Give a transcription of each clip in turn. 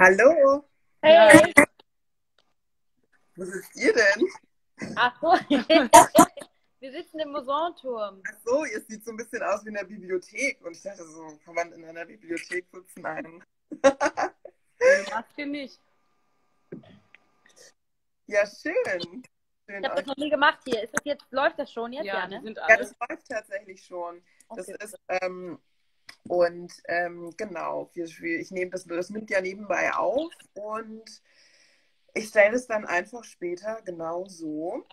Hallo. Hey. Wo sitzt ihr denn? Ach so. Wir sitzen im Mosanturm. Ach so, ihr sieht so ein bisschen aus wie in der Bibliothek. Und ich dachte so, kann man in einer Bibliothek sitzen? Nein. Maske nicht. Ja, schön. schön ich habe das noch nie gemacht hier. Ist das jetzt, läuft das schon jetzt? Ja, Ja, ne? sind ja, das läuft tatsächlich schon. Das Okay. ist, ähm, und ähm, genau, wir- ich nehme das, das nimmt ja nebenbei auf und ich stelle es dann einfach später genau so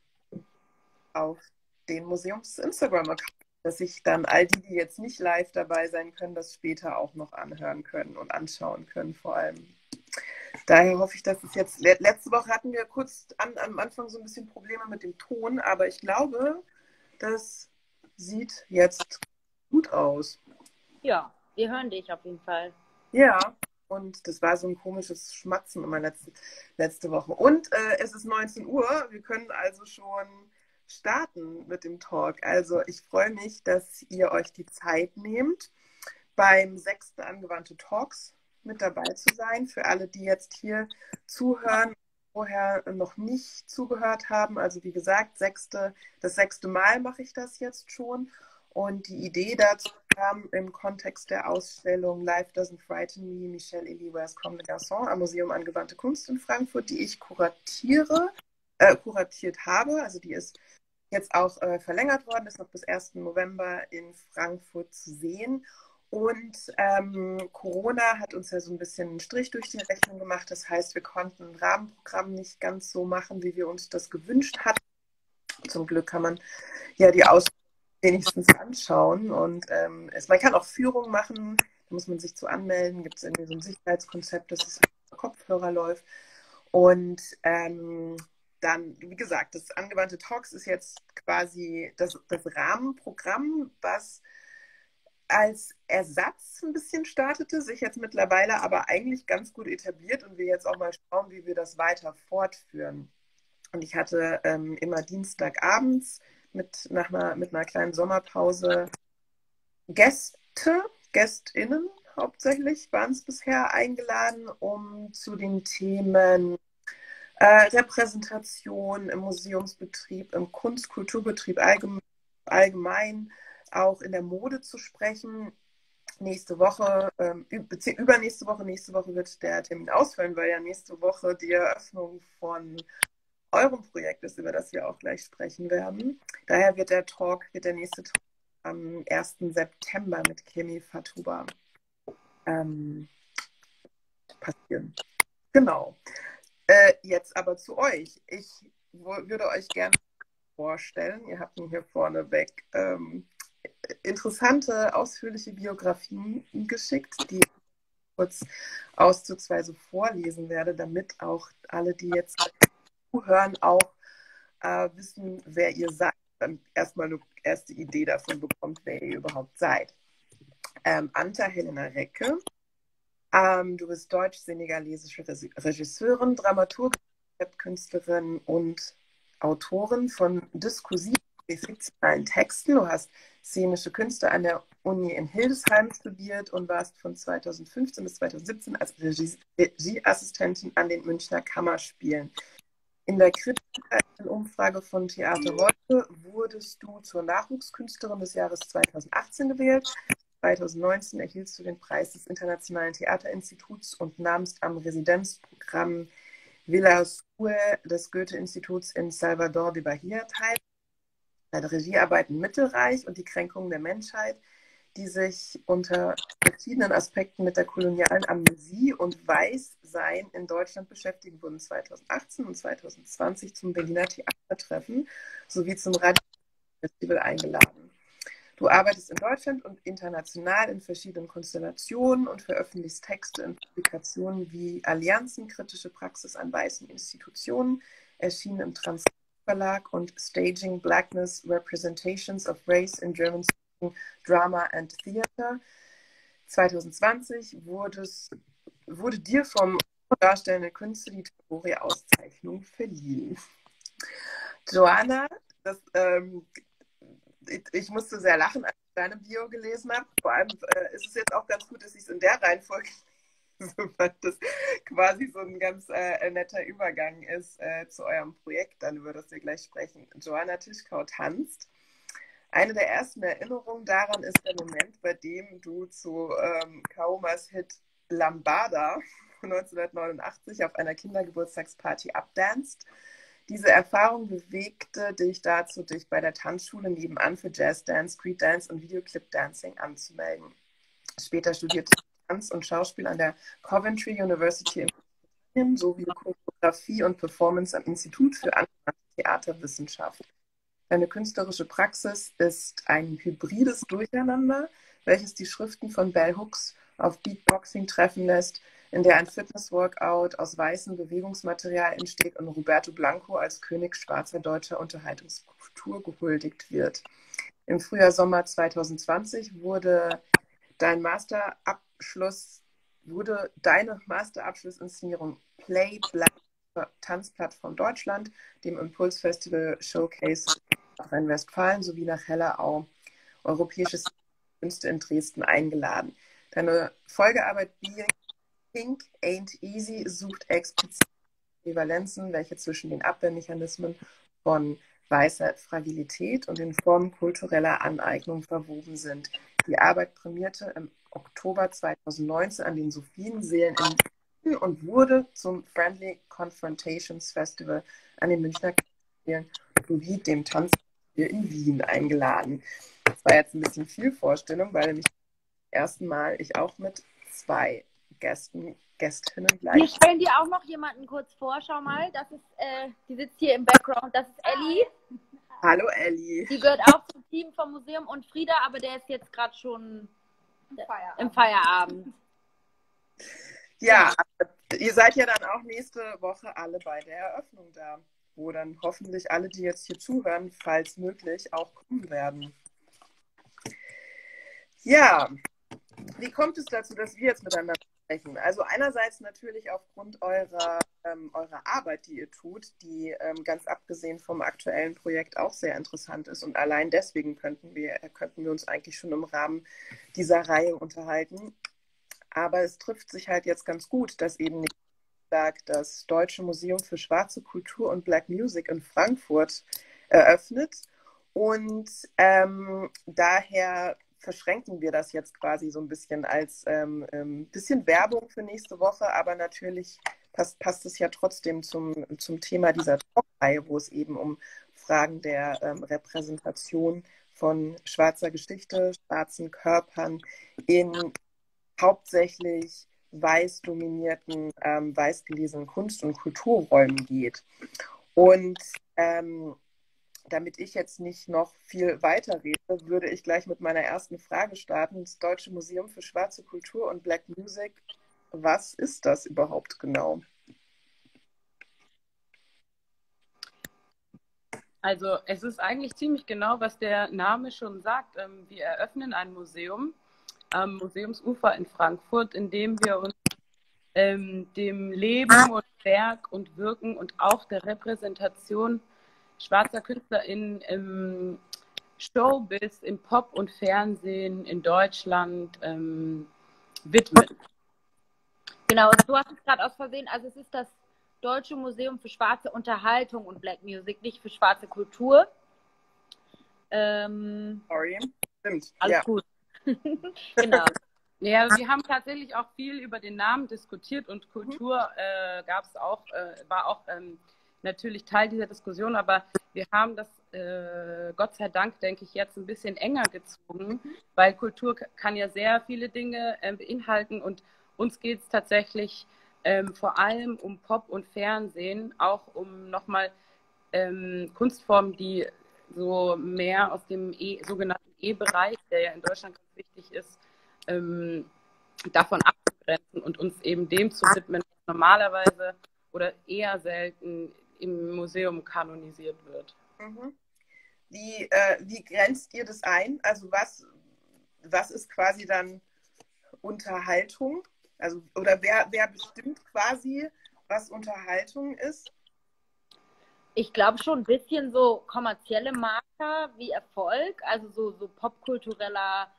auf den Museums-Instagram-Account, dass sich dann all die, die jetzt nicht live dabei sein können, das später auch noch anhören können und anschauen können vor allem. Daher hoffe ich, dass es jetzt, le- letzte Woche hatten wir kurz an, am Anfang so ein bisschen Probleme mit dem Ton, aber ich glaube, das sieht jetzt gut aus. Ja, wir hören dich auf jeden Fall. Ja, und das war so ein komisches Schmatzen immer letzte, letzte Woche. Und äh, es ist 19 Uhr, wir können also schon starten mit dem Talk. Also ich freue mich, dass ihr euch die Zeit nehmt, beim sechsten Angewandte Talks mit dabei zu sein. Für alle, die jetzt hier zuhören, vorher noch nicht zugehört haben. Also wie gesagt, sechste, das sechste Mal mache ich das jetzt schon. Und die Idee dazu kam im Kontext der Ausstellung Life Doesn't Frighten Me, Michelle Eliwers Comme des Garçons am Museum Angewandte Kunst in Frankfurt, die ich kuratiere, äh, kuratiert habe. Also die ist jetzt auch äh, verlängert worden, ist noch bis 1. November in Frankfurt zu sehen. Und ähm, Corona hat uns ja so ein bisschen einen Strich durch die Rechnung gemacht. Das heißt, wir konnten ein Rahmenprogramm nicht ganz so machen, wie wir uns das gewünscht hatten. Zum Glück kann man ja die Ausstellung wenigstens anschauen. Und ähm, es, man kann auch Führungen machen, da muss man sich zu anmelden, gibt es irgendwie so ein Sicherheitskonzept, dass es über Kopfhörer läuft. Und ähm, dann, wie gesagt, das angewandte Talks ist jetzt quasi das, das Rahmenprogramm, was als Ersatz ein bisschen startete, sich jetzt mittlerweile aber eigentlich ganz gut etabliert und wir jetzt auch mal schauen, wie wir das weiter fortführen. Und ich hatte ähm, immer Dienstagabends mit, nach einer, mit einer kleinen Sommerpause Gäste, GästInnen hauptsächlich waren es bisher eingeladen, um zu den Themen äh, Repräsentation im Museumsbetrieb, im Kunst-Kulturbetrieb allgemein, allgemein, auch in der Mode zu sprechen. Nächste Woche, ähm, übernächste Woche, nächste Woche wird der Termin ausfallen, weil ja nächste Woche die Eröffnung von eurem Projekt ist, über das wir auch gleich sprechen werden. Daher wird der Talk, wird der nächste Talk am 1. September mit Kemi Fatuba ähm, passieren. Genau. Äh, jetzt aber zu euch. Ich würde euch gerne vorstellen, ihr habt mir hier vorneweg ähm, interessante, ausführliche Biografien geschickt, die ich kurz auszugsweise vorlesen werde, damit auch alle, die jetzt zuhören, auch äh, wissen, wer ihr seid. Dann erstmal eine erste Idee davon bekommt, wer ihr überhaupt seid. Ähm, Anta Helena Recke. Ähm, du bist deutsch-senegalesische Regisseurin, Dramaturgin, Künstlerin und Autorin von diskursiven fiktionalen Texten. Du hast szenische Künste an der Uni in Hildesheim studiert und warst von 2015 bis 2017 als Regie- Regieassistentin an den Münchner Kammerspielen. In der kritischen Umfrage von Theater heute wurdest du zur Nachwuchskünstlerin des Jahres 2018 gewählt. 2019 erhieltst du den Preis des Internationalen Theaterinstituts und nahmst am Residenzprogramm Villa Sue des Goethe-Instituts in Salvador de Bahia teil. Deine Regiearbeiten Mittelreich und die Kränkung der Menschheit, die sich unter verschiedenen Aspekten mit der kolonialen Amnesie und Weißsein in Deutschland beschäftigen, wurden 2018 und 2020 zum Berliner Theatertreffen sowie zum Radio-Festival eingeladen. Du arbeitest in Deutschland und international in verschiedenen Konstellationen und veröffentlichst Texte in Publikationen wie Allianzen, kritische Praxis an weißen Institutionen, erschienen im Transkript Verlag und Staging Blackness Representations of Race in German Drama and Theater. 2020 wurdest, wurde dir vom Darstellende Künste die Tagore-Auszeichnung verliehen. Joanna, das, ähm, ich, ich musste sehr lachen, als ich deine Bio gelesen habe. Vor allem äh, ist es jetzt auch ganz gut, dass ich es in der Reihenfolge Weil das quasi so ein ganz äh, netter Übergang ist äh, zu eurem Projekt, dann über das wir gleich sprechen. Joanna Tischkau tanzt. Eine der ersten Erinnerungen daran ist der Moment, bei dem du zu ähm, Kaumas Hit Lambada 1989 auf einer Kindergeburtstagsparty abdanzt. Diese Erfahrung bewegte dich dazu, dich bei der Tanzschule nebenan für Jazz Dance, Street Dance und Videoclip Dancing anzumelden. Später studierte Tanz und Schauspiel an der Coventry University in Großbritannien sowie Choreografie und Performance am Institut für angewandte Theaterwissenschaft. Deine künstlerische Praxis ist ein hybrides Durcheinander, welches die Schriften von Bell Hooks auf Beatboxing treffen lässt, in der ein Fitness-Workout aus weißem Bewegungsmaterial entsteht und Roberto Blanco als König schwarzer deutscher Unterhaltungskultur gehuldigt wird. Im Frühjahr Sommer 2020 wurde dein Masterabschluss, wurde deine Masterabschlussinszenierung Play Black Tanzplattform Deutschland, dem Impulsfestival Showcase Rheinwestfalen sowie nach Hellerau Europäisches Künste in Dresden eingeladen. Deine Folgearbeit Being Pink Ain't Easy sucht explizit Äquivalenzen, welche zwischen den Abwehrmechanismen von weißer Fragilität und den Formen kultureller Aneignung verwoben sind. Die Arbeit prämierte im Oktober 2019 an den Sophienseelen in München und wurde zum Friendly Confrontations Festival an den Münchner Spielen sowie dem Tanzspiel in Wien eingeladen. Das war jetzt ein bisschen viel Vorstellung, weil nämlich zum ersten Mal ich auch mit zwei Gästen, Gästinnen gleich. Wir stellen dir auch noch jemanden kurz vor, schau mal. Das ist, äh, die sitzt hier im Background. Das ist Ellie. Hallo Ellie. Die gehört auch zum Team vom Museum und Frieda, aber der ist jetzt gerade schon Feierabend. im Feierabend. Ja, ihr seid ja dann auch nächste Woche alle bei der Eröffnung da, wo dann hoffentlich alle, die jetzt hier zuhören, falls möglich, auch kommen werden. Ja, wie kommt es dazu, dass wir jetzt miteinander sprechen. Also einerseits natürlich aufgrund eurer, ähm, eurer Arbeit, die ihr tut, die ähm, ganz abgesehen vom aktuellen Projekt auch sehr interessant ist. Und allein deswegen könnten wir, könnten wir uns eigentlich schon im Rahmen dieser Reihe unterhalten. Aber es trifft sich halt jetzt ganz gut, dass eben nicht sagt, das Deutsche Museum für schwarze Kultur und Black Music in Frankfurt eröffnet. Und ähm, daher verschränken wir das jetzt quasi so ein bisschen als ähm, ähm, bisschen Werbung für nächste Woche, aber natürlich passt, passt es ja trotzdem zum, zum Thema dieser Talkreihe, wo es eben um Fragen der ähm, Repräsentation von schwarzer Geschichte, schwarzen Körpern in hauptsächlich weiß dominierten, ähm, weiß gelesenen Kunst- und Kulturräumen geht. Und ähm, damit ich jetzt nicht noch viel weiter rede, würde ich gleich mit meiner ersten Frage starten. Das Deutsche Museum für Schwarze Kultur und Black Music. Was ist das überhaupt genau? Also es ist eigentlich ziemlich genau, was der Name schon sagt. Ähm, wir eröffnen ein Museum am Museumsufer in Frankfurt, in dem wir uns ähm, dem Leben und Werk und Wirken und auch der Repräsentation schwarzer KünstlerInnen im Showbiz, im Pop und Fernsehen in Deutschland ähm, widmen. Genau, du hast es gerade aus Versehen, also es ist das Deutsche Museum für schwarze Unterhaltung und Black Music, nicht für schwarze Kultur. Ähm, Sorry, stimmt. Alles ja. gut. genau. Ja, wir haben tatsächlich auch viel über den Namen diskutiert und Kultur äh, gab es auch, äh, war auch ähm, natürlich Teil dieser Diskussion, aber wir haben das äh, Gott sei Dank, denke ich, jetzt ein bisschen enger gezogen, weil Kultur kann ja sehr viele Dinge äh, beinhalten und uns geht es tatsächlich ähm, vor allem um Pop und Fernsehen, auch um nochmal ähm, Kunstformen, die so mehr aus dem e, sogenannten E-Bereich, der ja in Deutschland wichtig ist, ähm, davon abzugrenzen und uns eben dem zu widmen, was normalerweise oder eher selten im Museum kanonisiert wird. Mhm. Wie, äh, wie grenzt ihr das ein? Also was, was ist quasi dann Unterhaltung? Also, oder wer, wer bestimmt quasi, was Unterhaltung ist? Ich glaube schon ein bisschen so kommerzielle Marker wie Erfolg, also so, so popkultureller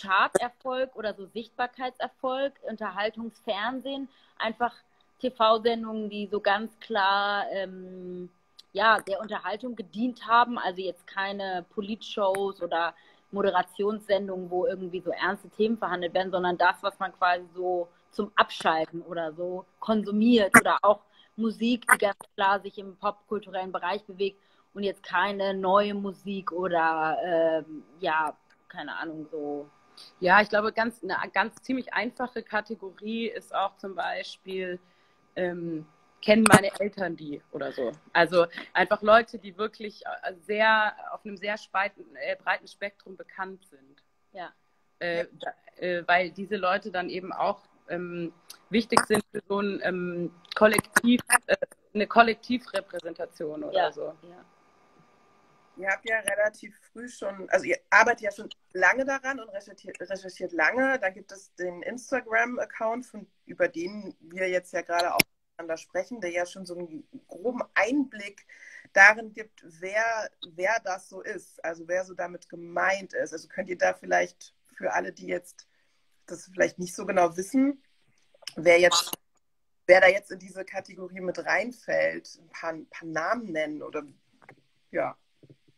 Charterfolg oder so Sichtbarkeitserfolg, Unterhaltungsfernsehen, einfach TV-Sendungen, die so ganz klar ähm, ja, der Unterhaltung gedient haben, also jetzt keine Politshows oder Moderationssendungen, wo irgendwie so ernste Themen verhandelt werden, sondern das, was man quasi so zum Abschalten oder so konsumiert oder auch Musik, die ganz klar sich im popkulturellen Bereich bewegt und jetzt keine neue Musik oder ähm, ja, keine Ahnung, so. Ja, ich glaube, ganz, eine ganz ziemlich einfache Kategorie ist auch zum Beispiel, ähm, kennen meine Eltern die oder so. Also einfach Leute, die wirklich äh, sehr auf einem sehr speiten, äh, breiten Spektrum bekannt sind. Ja. Äh, äh, weil diese Leute dann eben auch ähm, wichtig sind für so ein ähm, Kollektiv, äh, eine Kollektivrepräsentation oder ja. so. Ja. Ihr habt ja relativ früh schon, also ihr arbeitet ja schon lange daran und recherchiert, recherchiert lange. Da gibt es den Instagram-Account, über den wir jetzt ja gerade auch miteinander sprechen, der ja schon so einen groben Einblick darin gibt, wer, wer das so ist, also wer so damit gemeint ist. Also könnt ihr da vielleicht für alle, die jetzt das vielleicht nicht so genau wissen, wer jetzt, wer da jetzt in diese Kategorie mit reinfällt, ein paar, ein paar Namen nennen oder ja.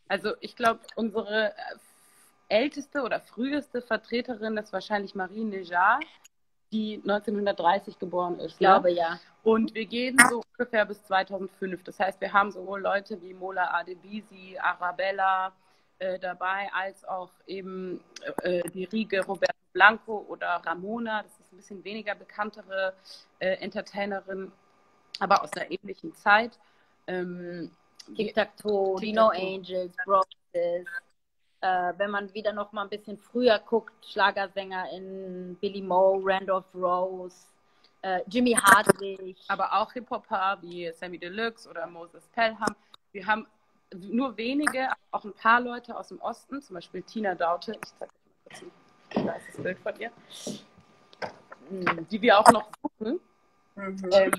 Also ich glaube, unsere äh, älteste oder früheste Vertreterin ist wahrscheinlich Marie Nejar, die 1930 geboren ist. Ich glaube ne? ja. Und wir gehen so ungefähr bis 2005. Das heißt, wir haben sowohl Leute wie Mola Adebisi, Arabella äh, dabei, als auch eben äh, die Riege Roberto Blanco oder Ramona. Das ist ein bisschen weniger bekanntere äh, Entertainerin, aber aus einer ähnlichen Zeit. Ähm, Tic-Tac-Toe, Dino Angels, Broxes. Äh, wenn man wieder noch mal ein bisschen früher guckt, Schlagersänger in Billy Moe, Randolph Rose, äh, Jimmy Hartwig. Aber auch Hip-Hopper wie Sammy Deluxe oder Moses Pelham. Wir haben nur wenige, auch ein paar Leute aus dem Osten, zum Beispiel Tina Daute. Ich zeige euch mal kurz ein weißes Bild von ihr. Hm, die wir auch noch suchen. Mhm. Ähm.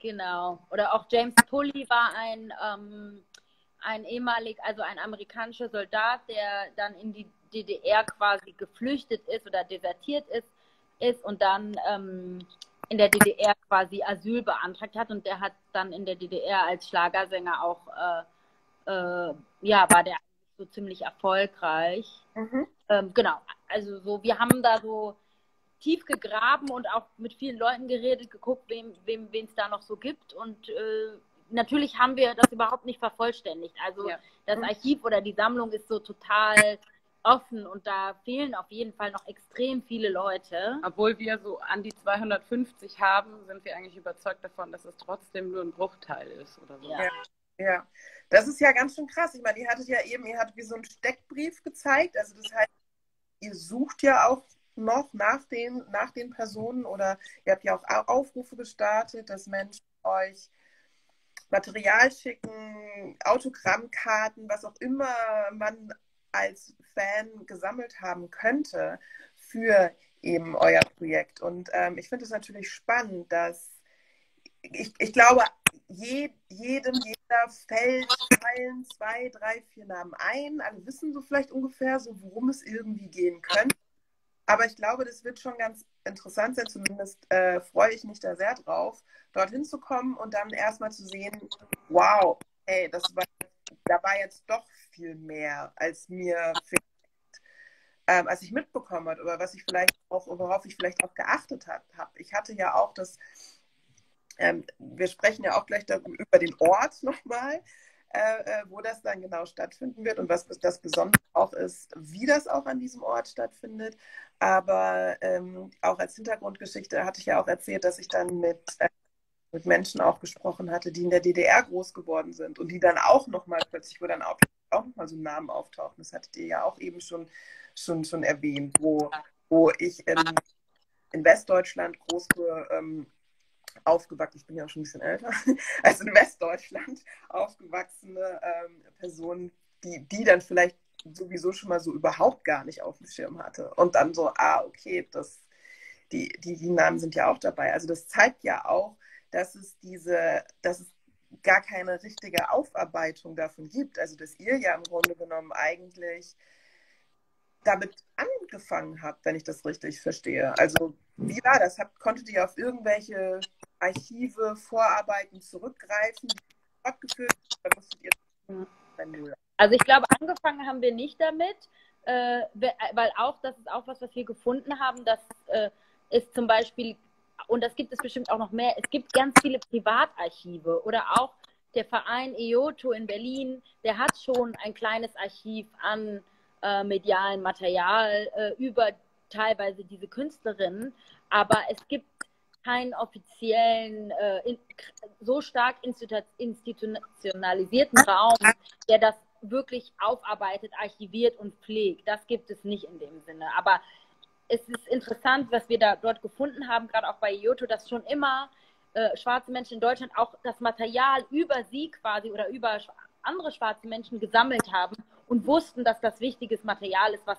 Genau. Oder auch James Pulley war ein, ähm, ein ehemalig, also ein amerikanischer Soldat, der dann in die DDR quasi geflüchtet ist oder desertiert ist ist und dann ähm, in der DDR quasi Asyl beantragt hat und der hat dann in der DDR als Schlagersänger auch, äh, äh, ja, war der so ziemlich erfolgreich. Mhm. Ähm, genau, also so, wir haben da so tief gegraben und auch mit vielen Leuten geredet, geguckt, wem wem es da noch so gibt und äh, natürlich haben wir das überhaupt nicht vervollständigt. Also ja. das mhm. Archiv oder die Sammlung ist so total offen und da fehlen auf jeden Fall noch extrem viele Leute. Obwohl wir so an die 250 haben, sind wir eigentlich überzeugt davon, dass es trotzdem nur ein Bruchteil ist oder so. Ja. ja. ja. das ist ja ganz schön krass. Ich meine, ihr hattet ja eben, ihr hattet wie so einen Steckbrief gezeigt. Also das heißt, ihr sucht ja auch noch nach den, nach den Personen oder ihr habt ja auch Aufrufe gestartet, dass Menschen euch Material schicken, Autogrammkarten, was auch immer man als Fan gesammelt haben könnte für eben euer Projekt. Und ähm, ich finde es natürlich spannend, dass ich, ich glaube, je, jedem, jeder fällt fallen zwei, drei, vier Namen ein. Alle wissen so vielleicht ungefähr so, worum es irgendwie gehen könnte. Aber ich glaube, das wird schon ganz interessant sein. Zumindest äh, freue ich mich da sehr drauf, dorthin zu kommen und dann erstmal zu sehen, wow, hey, das war, da war jetzt doch viel mehr, als mir ähm, als ich mitbekommen habe oder was ich vielleicht auch, worauf ich vielleicht auch geachtet habe. Ich hatte ja auch das, ähm, wir sprechen ja auch gleich über den Ort nochmal, äh, äh, wo das dann genau stattfinden wird und was das Besondere auch ist, wie das auch an diesem Ort stattfindet. Aber ähm, auch als Hintergrundgeschichte hatte ich ja auch erzählt, dass ich dann mit äh, mit Menschen auch gesprochen hatte, die in der DDR groß geworden sind und die dann auch nochmal plötzlich, wo dann auch, auch nochmal so Namen auftauchen. Das hattet ihr ja auch eben schon, schon, schon erwähnt, wo, wo ich in, in Westdeutschland groß ähm, aufgewachsen, ich bin ja auch schon ein bisschen älter, als in Westdeutschland aufgewachsene ähm, Personen, die, die dann vielleicht sowieso schon mal so überhaupt gar nicht auf dem Schirm hatte. Und dann so, ah, okay, das, die, die, die Namen sind ja auch dabei. Also das zeigt ja auch, dass es diese, dass es gar keine richtige Aufarbeitung davon gibt. Also dass ihr ja im Grunde genommen eigentlich damit angefangen habt, wenn ich das richtig verstehe. Also wie war das? Habt, konntet ihr auf irgendwelche Archive, Vorarbeiten zurückgreifen, fortgeführt oder musstet ihr also ich glaube, angefangen haben wir nicht damit, äh, weil auch, das ist auch was, was wir gefunden haben, dass äh, es zum Beispiel, und das gibt es bestimmt auch noch mehr, es gibt ganz viele Privatarchive oder auch der Verein EOTO in Berlin, der hat schon ein kleines Archiv an äh, medialem Material äh, über teilweise diese Künstlerinnen, aber es gibt keinen offiziellen, äh, in, so stark institutionalisierten Raum, der das wirklich aufarbeitet, archiviert und pflegt. Das gibt es nicht in dem Sinne. Aber es ist interessant, was wir da dort gefunden haben, gerade auch bei IOTO, dass schon immer äh, schwarze Menschen in Deutschland auch das Material über sie quasi oder über andere schwarze Menschen gesammelt haben und wussten, dass das wichtiges Material ist, was,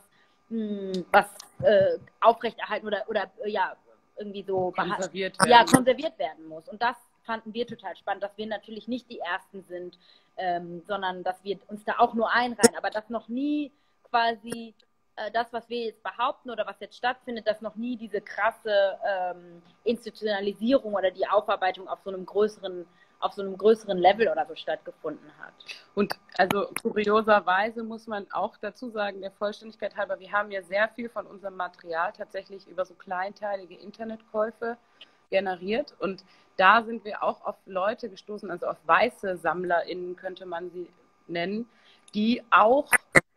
mh, hm, was äh, aufrechterhalten oder, oder äh, ja, irgendwie so konserviert werden. Ja, konserviert werden muss. Und das fanden wir total spannend, dass wir natürlich nicht die Ersten sind, ähm, sondern dass wir uns da auch nur einreihen, aber dass noch nie quasi äh, das, was wir jetzt behaupten oder was jetzt stattfindet, dass noch nie diese krasse ähm, Institutionalisierung oder die Aufarbeitung auf so einem größeren auf so einem größeren Level oder so stattgefunden hat. Und also kurioserweise muss man auch dazu sagen, der Vollständigkeit halber, wir haben ja sehr viel von unserem Material tatsächlich über so kleinteilige Internetkäufe generiert und da sind wir auch auf Leute gestoßen, also auf weiße SammlerInnen könnte man sie nennen, die auch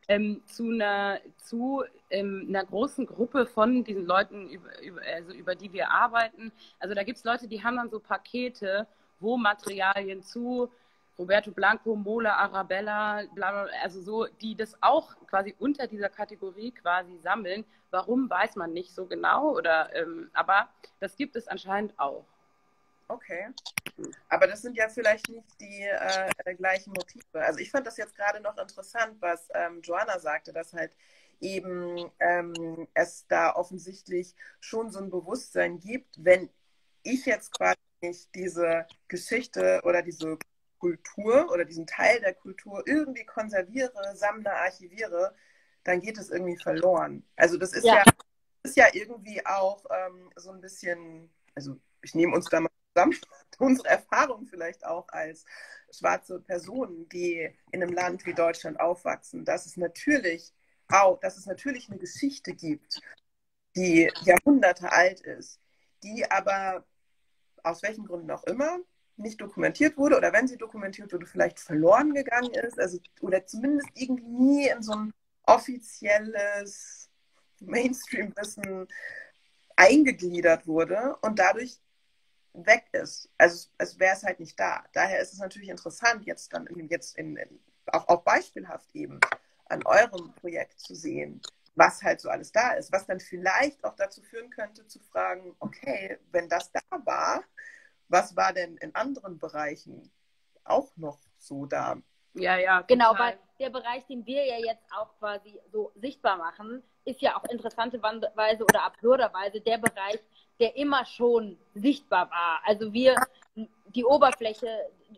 ähm, zu, einer, zu ähm, einer großen Gruppe von diesen Leuten, über, über, also über die wir arbeiten. Also da gibt es Leute, die haben dann so Pakete, wo Materialien zu Roberto Blanco, Mola, Arabella, bla, also so, die das auch quasi unter dieser Kategorie quasi sammeln. Warum weiß man nicht so genau, oder ähm, aber das gibt es anscheinend auch. Okay. Aber das sind ja vielleicht nicht die äh, gleichen Motive. Also ich fand das jetzt gerade noch interessant, was ähm, Joanna sagte, dass halt eben ähm, es da offensichtlich schon so ein Bewusstsein gibt, wenn ich jetzt quasi nicht diese Geschichte oder diese Kultur oder diesen Teil der Kultur irgendwie konserviere, sammle, archiviere, dann geht es irgendwie verloren. Also das ist ja, ja ist ja irgendwie auch ähm, so ein bisschen, also ich nehme uns da mal zusammen, unsere Erfahrung vielleicht auch als schwarze Personen, die in einem Land wie Deutschland aufwachsen, dass es natürlich auch, dass es natürlich eine Geschichte gibt, die Jahrhunderte alt ist, die aber aus welchen Gründen auch immer nicht dokumentiert wurde oder wenn sie dokumentiert wurde, vielleicht verloren gegangen ist, also oder zumindest irgendwie nie in so ein offizielles Mainstream-Wissen eingegliedert wurde und dadurch weg ist. Also es wäre es halt nicht da. Daher ist es natürlich interessant, jetzt dann jetzt in, in, auch, auch beispielhaft eben an eurem Projekt zu sehen, was halt so alles da ist, was dann vielleicht auch dazu führen könnte, zu fragen, okay, wenn das da war, was war denn in anderen Bereichen auch noch so da? Ja, ja. Genau, weil der Bereich, den wir ja jetzt auch quasi so sichtbar machen, ist ja auch interessanterweise oder absurderweise der Bereich, der immer schon sichtbar war. Also wir, die Oberfläche,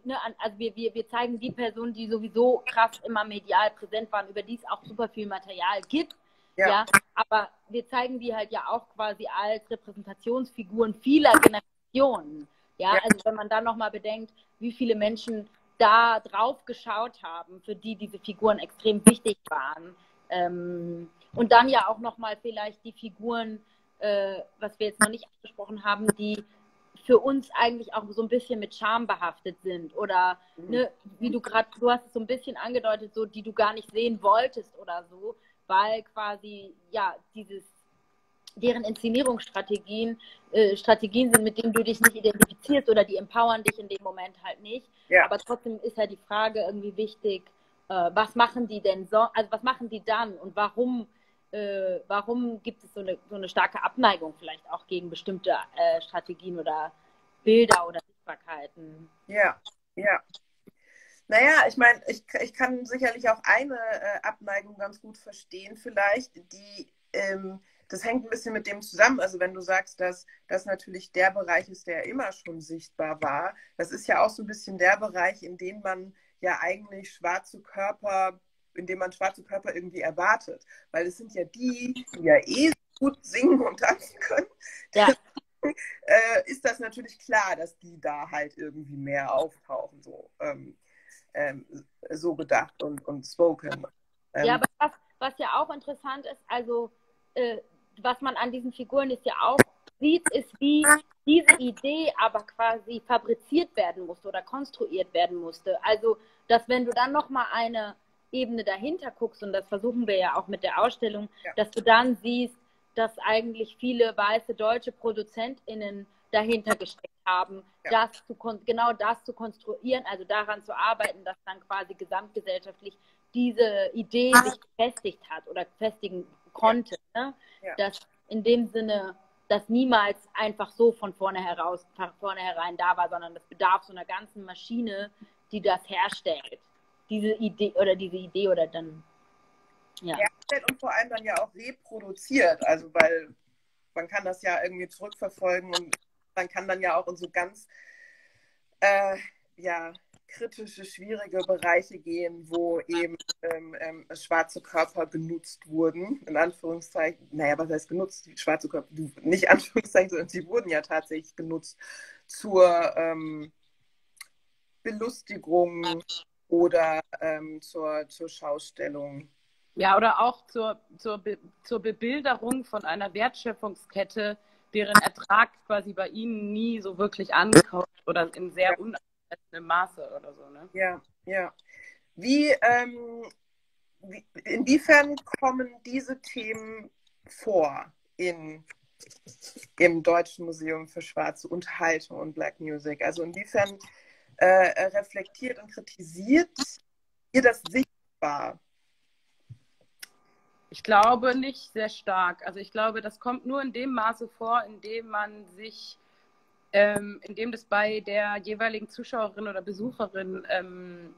ne, also wir, wir, wir zeigen die Personen, die sowieso krass immer medial präsent waren, über die es auch super viel Material gibt. Ja. ja. aber wir zeigen die halt ja auch quasi als Repräsentationsfiguren vieler Generationen. Ja, ja. also wenn man dann nochmal bedenkt, wie viele Menschen da drauf geschaut haben, für die diese Figuren extrem wichtig waren. Ähm, und dann ja auch nochmal vielleicht die Figuren, äh, was wir jetzt noch nicht angesprochen haben, die für uns eigentlich auch so ein bisschen mit Scham behaftet sind oder mhm. ne, wie du gerade, du hast es so ein bisschen angedeutet, so die du gar nicht sehen wolltest oder so, weil quasi ja dieses deren Inszenierungsstrategien äh, Strategien sind, mit denen du dich nicht identifizierst oder die empowern dich in dem Moment halt nicht. Ja. Aber trotzdem ist ja die Frage irgendwie wichtig, äh, was machen die denn so, also was machen die dann und warum äh, warum gibt es so eine, so eine starke Abneigung vielleicht auch gegen bestimmte äh, Strategien oder Bilder oder Sichtbarkeiten? Ja, ja. Naja, ich meine, ich, ich kann sicherlich auch eine äh, Abneigung ganz gut verstehen, vielleicht, die, ähm, das hängt ein bisschen mit dem zusammen. Also wenn du sagst, dass das natürlich der Bereich ist, der immer schon sichtbar war, das ist ja auch so ein bisschen der Bereich, in dem man ja eigentlich schwarze Körper in dem man schwarze Körper irgendwie erwartet. Weil es sind ja die, die ja eh gut singen und tanzen können. Ja. äh, ist das natürlich klar, dass die da halt irgendwie mehr auftauchen, so, ähm, ähm, so gedacht und, und spoken. Ähm, ja, aber was, was ja auch interessant ist, also äh, was man an diesen Figuren ist ja auch sieht, ist, wie diese Idee aber quasi fabriziert werden musste oder konstruiert werden musste. Also, dass wenn du dann nochmal eine Ebene dahinter guckst, und das versuchen wir ja auch mit der Ausstellung, ja. dass du dann siehst, dass eigentlich viele weiße deutsche ProduzentInnen dahinter gesteckt haben, ja. das zu genau das zu konstruieren, also daran zu arbeiten, dass dann quasi gesamtgesellschaftlich diese Idee ah. sich gefestigt hat oder festigen konnte. Ja. Ne? Ja. Dass in dem Sinne, dass niemals einfach so von vorne heraus, von vornherein da war, sondern das bedarf so einer ganzen Maschine, die das herstellt. Diese Idee oder diese Idee oder dann ja. herstellt und vor allem dann ja auch reproduziert. Also weil man kann das ja irgendwie zurückverfolgen und man kann dann ja auch in so ganz äh, ja, kritische, schwierige Bereiche gehen, wo eben ähm, ähm, schwarze Körper genutzt wurden, in Anführungszeichen. Naja, was heißt genutzt? Schwarze Körper, nicht Anführungszeichen, sondern sie wurden ja tatsächlich genutzt zur ähm, Belustigung oder ähm, zur, zur Schaustellung ja, oder auch zur, zur, Be zur Bebilderung von einer Wertschöpfungskette, deren Ertrag quasi bei Ihnen nie so wirklich ankommt oder in sehr ja. unangemessenem Maße oder so. Ne? Ja, ja. Wie, ähm, wie, inwiefern kommen diese Themen vor in, im Deutschen Museum für schwarze Unterhaltung und Black Music? Also inwiefern äh, reflektiert und kritisiert ihr das sichtbar? Ich glaube nicht sehr stark. Also ich glaube, das kommt nur in dem Maße vor, in dem man sich, ähm, in dem das bei der jeweiligen Zuschauerin oder Besucherin ähm,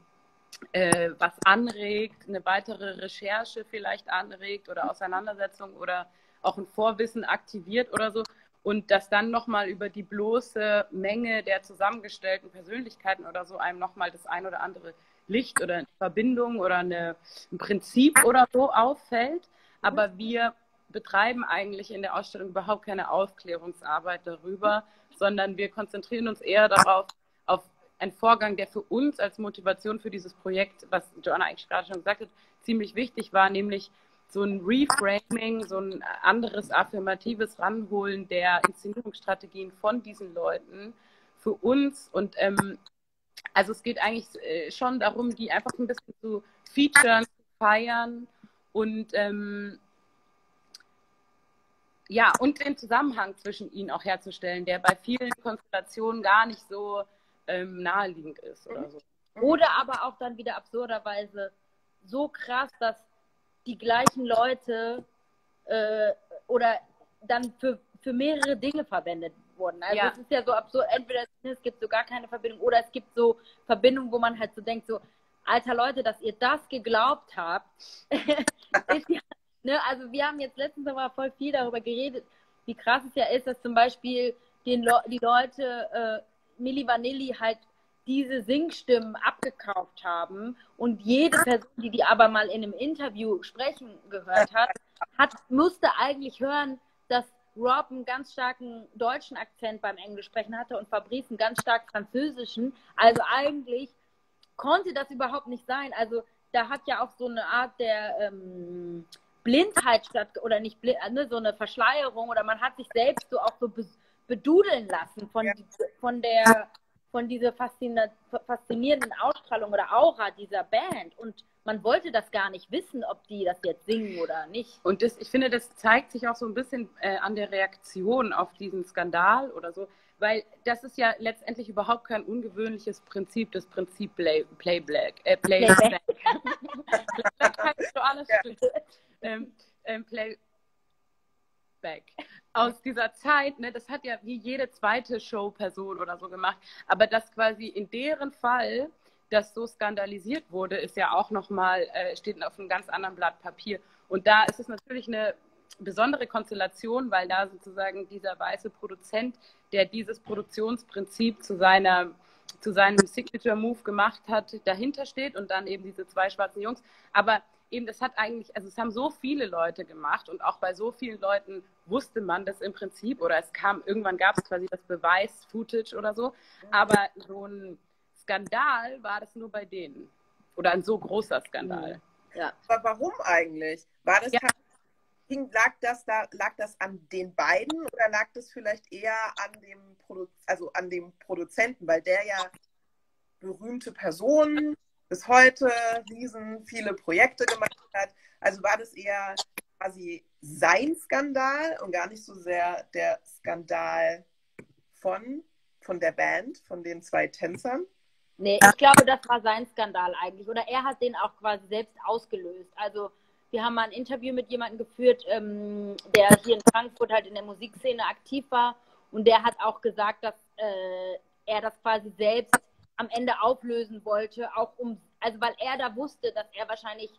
äh, was anregt, eine weitere Recherche vielleicht anregt oder Auseinandersetzung oder auch ein Vorwissen aktiviert oder so. Und dass dann nochmal über die bloße Menge der zusammengestellten Persönlichkeiten oder so einem nochmal das ein oder andere Licht oder eine Verbindung oder eine, ein Prinzip oder so auffällt. Aber wir betreiben eigentlich in der Ausstellung überhaupt keine Aufklärungsarbeit darüber, sondern wir konzentrieren uns eher darauf, auf einen Vorgang, der für uns als Motivation für dieses Projekt, was Joanna eigentlich gerade schon gesagt hat, ziemlich wichtig war, nämlich so ein Reframing, so ein anderes affirmatives Ranholen der Inszenierungsstrategien von diesen Leuten für uns und ähm, also es geht eigentlich äh, schon darum, die einfach ein bisschen zu featuren, zu feiern und ähm, ja, und den Zusammenhang zwischen ihnen auch herzustellen, der bei vielen Konstellationen gar nicht so ähm, naheliegend ist oder so. Oder aber auch dann wieder absurderweise so krass, dass die gleichen Leute äh, oder dann für, für mehrere Dinge verwendet wurden. Also ja. es ist ja so absurd, entweder es gibt so gar keine Verbindung oder es gibt so Verbindungen, wo man halt so denkt, so, alter Leute, dass ihr das geglaubt habt, ja, ne, also wir haben jetzt letztens aber voll viel darüber geredet, wie krass es ja ist, dass zum Beispiel den Le die Leute äh, Milli Vanilli halt diese Singstimmen abgekauft haben und jede Person, die die aber mal in einem Interview sprechen gehört hat, hat musste eigentlich hören, dass Rob einen ganz starken deutschen Akzent beim Englisch sprechen hatte und Fabrice einen ganz stark französischen. Also eigentlich konnte das überhaupt nicht sein. Also da hat ja auch so eine Art der ähm, Blindheit statt oder nicht blind, ne, so eine Verschleierung oder man hat sich selbst so auch so bedudeln lassen von, ja. von der von dieser faszinierenden Ausstrahlung oder Aura dieser Band und man wollte das gar nicht wissen, ob die das jetzt singen oder nicht. Und das, ich finde, das zeigt sich auch so ein bisschen äh, an der Reaktion auf diesen Skandal oder so. Weil das ist ja letztendlich überhaupt kein ungewöhnliches Prinzip, das Prinzip Play, Play Black. Äh, Play Black. Playback alles ähm, ähm, Playback. Aus dieser Zeit, ne, das hat ja wie jede zweite Showperson oder so gemacht, aber das quasi in deren Fall das so skandalisiert wurde, ist ja auch nochmal, äh, steht auf einem ganz anderen Blatt Papier. Und da ist es natürlich eine besondere Konstellation, weil da sozusagen dieser weiße Produzent, der dieses Produktionsprinzip zu seiner zu seinem Signature-Move gemacht hat, dahinter steht und dann eben diese zwei schwarzen Jungs. Aber eben, das hat eigentlich, also es haben so viele Leute gemacht und auch bei so vielen Leuten wusste man das im Prinzip oder es kam, irgendwann gab es quasi das Beweis-Footage oder so, aber so ein Skandal war das nur bei denen. Oder ein so großer Skandal. Ja. Aber warum eigentlich? War das ja. lag das da, lag das an den beiden oder lag das vielleicht eher an dem Produ also an dem Produzenten, weil der ja berühmte Personen bis heute riesen viele Projekte gemacht hat. Also war das eher quasi sein Skandal und gar nicht so sehr der Skandal von, von der Band, von den zwei Tänzern? Nee, ich glaube, das war sein Skandal eigentlich. Oder er hat den auch quasi selbst ausgelöst. Also wir haben mal ein Interview mit jemandem geführt, ähm, der hier in Frankfurt halt in der Musikszene aktiv war. Und der hat auch gesagt, dass äh, er das quasi selbst am Ende auflösen wollte, auch um, also weil er da wusste, dass er wahrscheinlich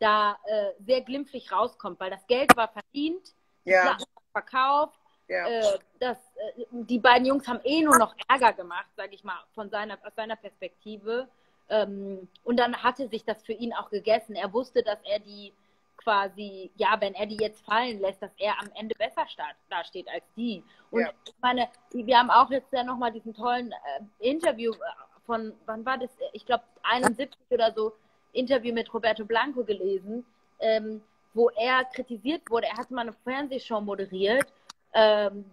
da äh, sehr glimpflich rauskommt, weil das Geld war verdient, ja. verkauft, ja. äh, das, äh, die beiden Jungs haben eh nur noch Ärger gemacht, sage ich mal, von seiner, aus seiner Perspektive. Ähm, und dann hatte sich das für ihn auch gegessen. Er wusste, dass er die quasi, ja, wenn er die jetzt fallen lässt, dass er am Ende besser dasteht als die. Und ja. ich meine, wir haben auch jetzt ja nochmal diesen tollen äh, Interview äh, von, wann war das? Ich glaube 71 oder so, Interview mit Roberto Blanco gelesen, ähm, wo er kritisiert wurde. Er hat mal eine Fernsehshow moderiert, ähm,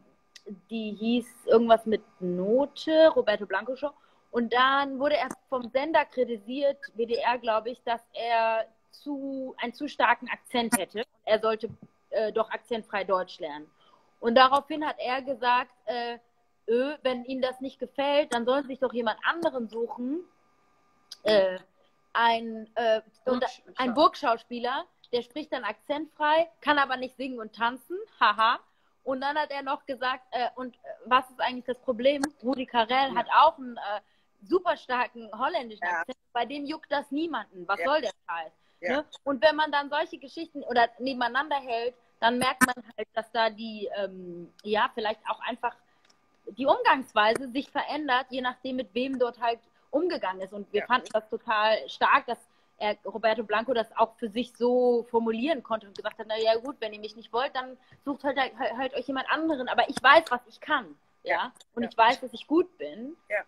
die hieß irgendwas mit Note, Roberto Blanco Show. Und dann wurde er vom Sender kritisiert, WDR glaube ich, dass er zu, einen zu starken Akzent hätte. Er sollte äh, doch akzentfrei Deutsch lernen. Und daraufhin hat er gesagt, äh, öh, wenn ihnen das nicht gefällt, dann sollen sie sich doch jemand anderen suchen. Äh, ein, äh, ein Burgschauspieler, der spricht dann akzentfrei, kann aber nicht singen und tanzen. Haha. Und dann hat er noch gesagt, äh, und äh, was ist eigentlich das Problem? Rudi Carell ja. hat auch einen äh, super starken holländischen ja. Akzent, bei dem juckt das niemanden. Was ja. soll der Scheiß? Ne? Und wenn man dann solche Geschichten oder nebeneinander hält, dann merkt man halt, dass da die, ähm, ja, vielleicht auch einfach die Umgangsweise sich verändert, je nachdem, mit wem dort halt umgegangen ist. Und wir ja. fanden das total stark, dass er, Roberto Blanco das auch für sich so formulieren konnte und gesagt hat, na ja gut, wenn ihr mich nicht wollt, dann sucht halt, halt, halt euch jemand anderen. Aber ich weiß, was ich kann. Ja. ja? Und ja. ich weiß, dass ich gut bin. Ja.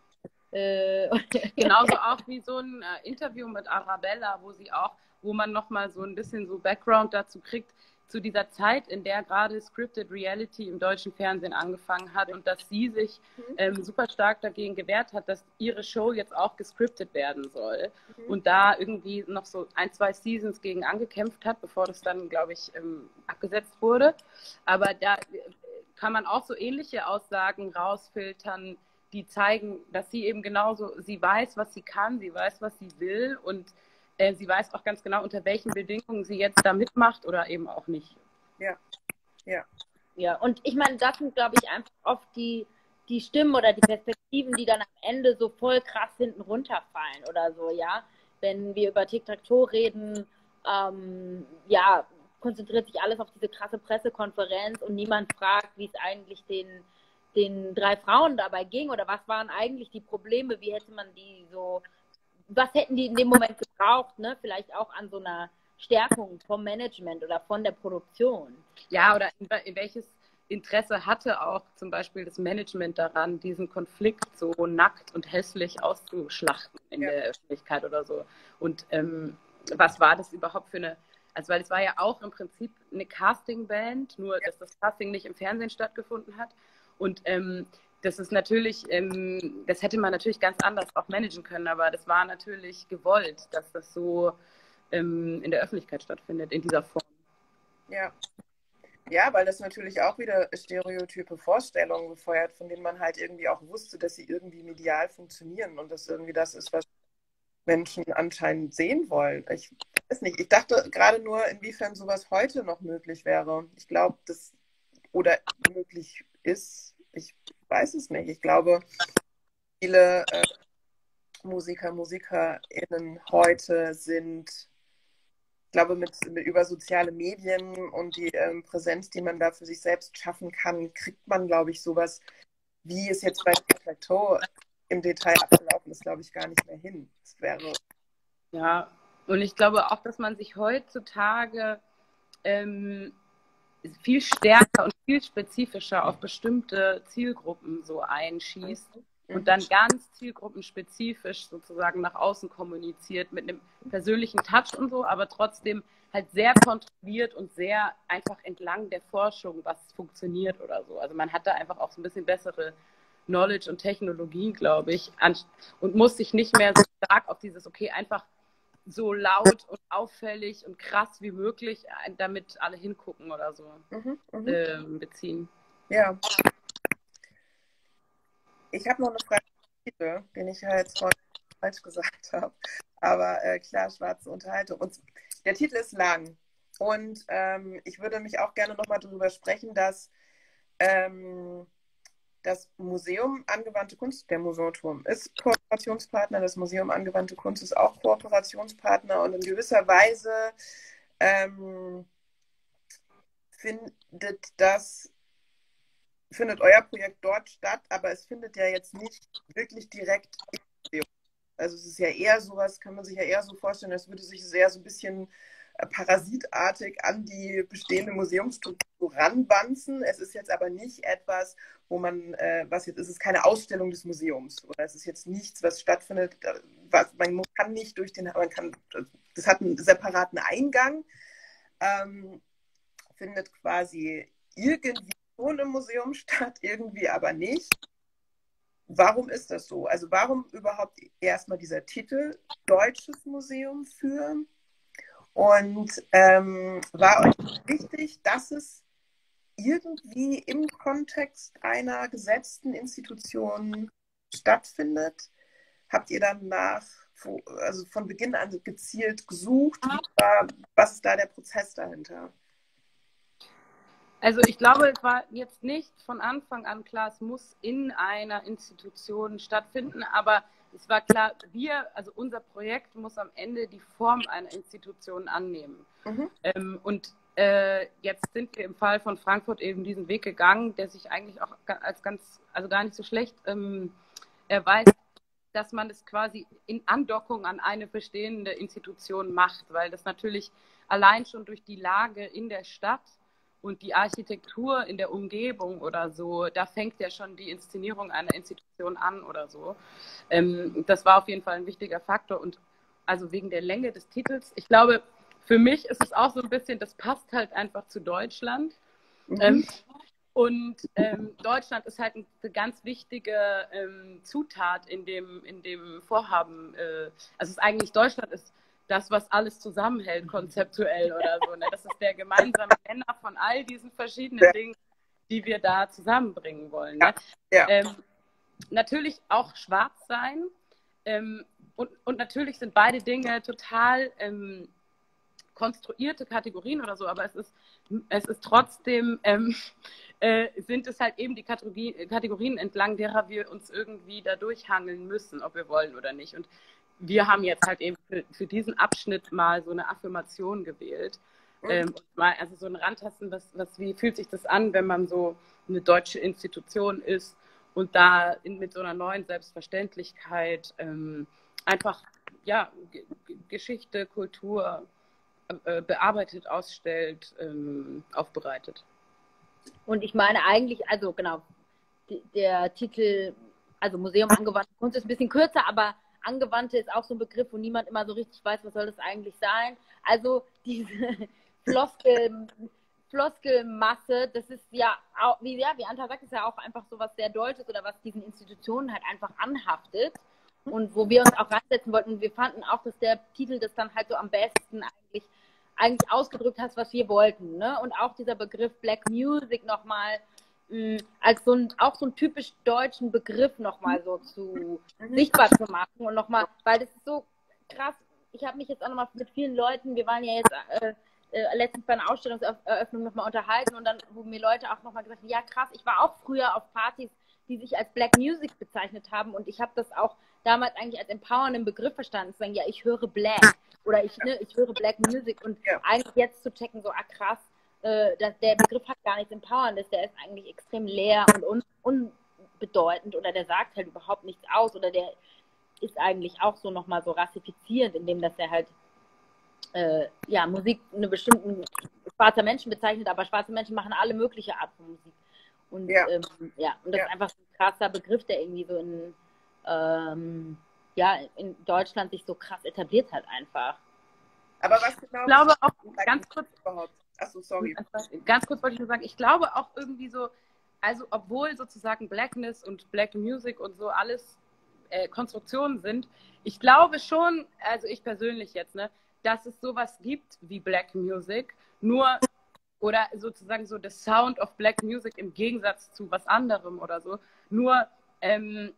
Äh, Genauso auch wie so ein äh, Interview mit Arabella, wo sie auch, wo man nochmal so ein bisschen so Background dazu kriegt, zu dieser Zeit, in der gerade Scripted Reality im deutschen Fernsehen angefangen hat und dass sie sich mhm. ähm, super stark dagegen gewehrt hat, dass ihre Show jetzt auch gescriptet werden soll mhm. und da irgendwie noch so ein, zwei Seasons gegen angekämpft hat, bevor das dann, glaube ich, ähm, abgesetzt wurde. Aber da äh, kann man auch so ähnliche Aussagen rausfiltern, die zeigen, dass sie eben genauso, sie weiß, was sie kann, sie weiß, was sie will und äh, sie weiß auch ganz genau, unter welchen Bedingungen sie jetzt da mitmacht oder eben auch nicht. Ja, ja. Ja, und ich meine, das sind, glaube ich, einfach oft die, die Stimmen oder die Perspektiven, die dann am Ende so voll krass hinten runterfallen oder so, ja. Wenn wir über Tic-Tac-Toe reden, ähm, ja, konzentriert sich alles auf diese krasse Pressekonferenz und niemand fragt, wie es eigentlich den, den drei Frauen dabei ging oder was waren eigentlich die Probleme, wie hätte man die so was hätten die in dem Moment gebraucht, ne? Vielleicht auch an so einer Stärkung vom Management oder von der Produktion. Ja, oder in, in welches Interesse hatte auch zum Beispiel das Management daran, diesen Konflikt so nackt und hässlich auszuschlachten in ja. der Öffentlichkeit oder so. Und ähm, was war das überhaupt für eine, also weil es war ja auch im Prinzip eine Castingband, nur ja. dass das Casting nicht im Fernsehen stattgefunden hat. Und ähm, das ist natürlich, ähm, das hätte man natürlich ganz anders auch managen können, aber das war natürlich gewollt, dass das so ähm, in der Öffentlichkeit stattfindet, in dieser Form. Ja. Ja, weil das natürlich auch wieder stereotype Vorstellungen befeuert, von denen man halt irgendwie auch wusste, dass sie irgendwie medial funktionieren und das irgendwie das ist, was Menschen anscheinend sehen wollen. Ich weiß nicht. Ich dachte gerade nur, inwiefern sowas heute noch möglich wäre. Ich glaube, das oder möglich ist. Weiß es nicht. Ich glaube, viele äh, Musiker, MusikerInnen heute sind, ich glaube, mit, mit über soziale Medien und die ähm, Präsenz, die man da für sich selbst schaffen kann, kriegt man, glaube ich, sowas, wie es jetzt bei Plateau im Detail abgelaufen ist, glaube ich, gar nicht mehr hin. Das wäre. Ja, und ich glaube auch, dass man sich heutzutage ähm, viel stärker und viel spezifischer auf bestimmte Zielgruppen so einschießt und dann ganz zielgruppenspezifisch sozusagen nach außen kommuniziert mit einem persönlichen Touch und so, aber trotzdem halt sehr kontrolliert und sehr einfach entlang der Forschung, was funktioniert oder so. Also man hat da einfach auch so ein bisschen bessere Knowledge und Technologie, glaube ich, und muss sich nicht mehr so stark auf dieses, okay, einfach so laut und auffällig und krass wie möglich, äh, damit alle hingucken oder so, mhm, äh, beziehen. Ja. Ich habe noch eine Frage, den ich vorhin falsch gesagt habe. Aber äh, klar, schwarze Unterhaltung. Und der Titel ist lang. Und ähm, ich würde mich auch gerne nochmal darüber sprechen, dass ähm, das Museum Angewandte Kunst, der Museumturm, ist Kooperationspartner. Das Museum Angewandte Kunst ist auch Kooperationspartner. Und in gewisser Weise ähm, findet das findet euer Projekt dort statt, aber es findet ja jetzt nicht wirklich direkt im Museum. Also es ist ja eher sowas, kann man sich ja eher so vorstellen, als würde sich sehr so ein bisschen parasitartig an die bestehende Museumsstruktur ranwanzen. Es ist jetzt aber nicht etwas, wo man, äh, was jetzt ist, es ist keine Ausstellung des Museums oder es ist jetzt nichts, was stattfindet. Was, man kann nicht durch den, man kann, das hat einen separaten Eingang, ähm, findet quasi irgendwie schon im Museum statt, irgendwie aber nicht. Warum ist das so? Also warum überhaupt erstmal dieser Titel Deutsches Museum für? Und ähm, war euch wichtig, dass es irgendwie im Kontext einer gesetzten Institution stattfindet? Habt ihr danach, also von Beginn an gezielt gesucht? Was ist da der Prozess dahinter? Also ich glaube, es war jetzt nicht von Anfang an klar, es muss in einer Institution stattfinden, aber es war klar, wir, also unser Projekt muss am Ende die Form einer Institution annehmen. Mhm. Ähm, und äh, jetzt sind wir im Fall von Frankfurt eben diesen Weg gegangen, der sich eigentlich auch als ganz, also gar nicht so schlecht ähm, erweist, dass man es quasi in Andockung an eine bestehende Institution macht, weil das natürlich allein schon durch die Lage in der Stadt und die Architektur in der Umgebung oder so, da fängt ja schon die Inszenierung einer Institution an oder so. Ähm, das war auf jeden Fall ein wichtiger Faktor und also wegen der Länge des Titels. Ich glaube, für mich ist es auch so ein bisschen, das passt halt einfach zu Deutschland. Mhm. Ähm, und ähm, Deutschland ist halt eine ganz wichtige ähm, Zutat in dem, in dem Vorhaben. Äh, also es ist eigentlich Deutschland ist das, was alles zusammenhält, konzeptuell oder so. Ne? Das ist der gemeinsame Nenner von all diesen verschiedenen ja. Dingen, die wir da zusammenbringen wollen. Ne? Ja. Ähm, natürlich auch schwarz sein. Ähm, und, und natürlich sind beide Dinge total ähm, konstruierte Kategorien oder so, aber es ist, es ist trotzdem, ähm, äh, sind es halt eben die Kategorien entlang derer wir uns irgendwie da durchhangeln müssen, ob wir wollen oder nicht. Und wir haben jetzt halt eben für, für diesen Abschnitt mal so eine Affirmation gewählt. Ähm, mal also so ein Randtasten, was, was, wie fühlt sich das an, wenn man so eine deutsche Institution ist und da in, mit so einer neuen Selbstverständlichkeit ähm, einfach ja, G Geschichte, Kultur äh, bearbeitet, ausstellt, ähm, aufbereitet. Und ich meine eigentlich, also genau, der Titel, also Museum angewandte Kunst ist ein bisschen kürzer, aber Angewandte ist auch so ein Begriff, wo niemand immer so richtig weiß, was soll das eigentlich sein. Also diese Floskel, Floskelmasse, das ist ja auch, wie, ja, wie Anta sagt, ist ja auch einfach so was sehr Deutsches oder was diesen Institutionen halt einfach anhaftet und wo wir uns auch reinsetzen wollten. Wir fanden auch, dass der Titel das dann halt so am besten eigentlich, eigentlich ausgedrückt hat, was wir wollten. Ne? Und auch dieser Begriff Black Music nochmal als so ein, auch so einen typisch deutschen Begriff nochmal so zu sichtbar zu machen und nochmal, weil das ist so krass. Ich habe mich jetzt auch nochmal mit vielen Leuten, wir waren ja jetzt äh, äh, letztens bei einer Ausstellungseröffnung nochmal unterhalten und dann, wo mir Leute auch nochmal gesagt haben, ja krass, ich war auch früher auf Partys, die sich als Black Music bezeichnet haben und ich habe das auch damals eigentlich als empowernden Begriff verstanden, zu sagen, ja, ich höre Black oder ich, ne, ich höre Black Music und ja. eigentlich jetzt zu checken, so, ah krass, äh, dass der Begriff hat gar nichts Empowerndes, der ist eigentlich extrem leer und un, un, bedeutend oder der sagt halt überhaupt nichts aus oder der ist eigentlich auch so nochmal so rassifizierend, indem dass er halt äh, ja, Musik eine bestimmten schwarzer Menschen bezeichnet, aber schwarze Menschen machen alle mögliche Art von Musik. Und ja, ähm, ja und das ja. ist einfach so ein krasser Begriff, der irgendwie so in, ähm, ja, in Deutschland sich so krass etabliert hat einfach. Aber was genau? Ich glaube auch ganz kurz. Achso, sorry. Ganz kurz wollte ich nur sagen, ich glaube auch irgendwie so, also obwohl sozusagen Blackness und Black Music und so alles äh, Konstruktionen sind, ich glaube schon, also ich persönlich jetzt, ne, dass es sowas gibt wie Black Music, nur oder sozusagen so the Sound of Black Music im Gegensatz zu was anderem oder so. Nur ähm,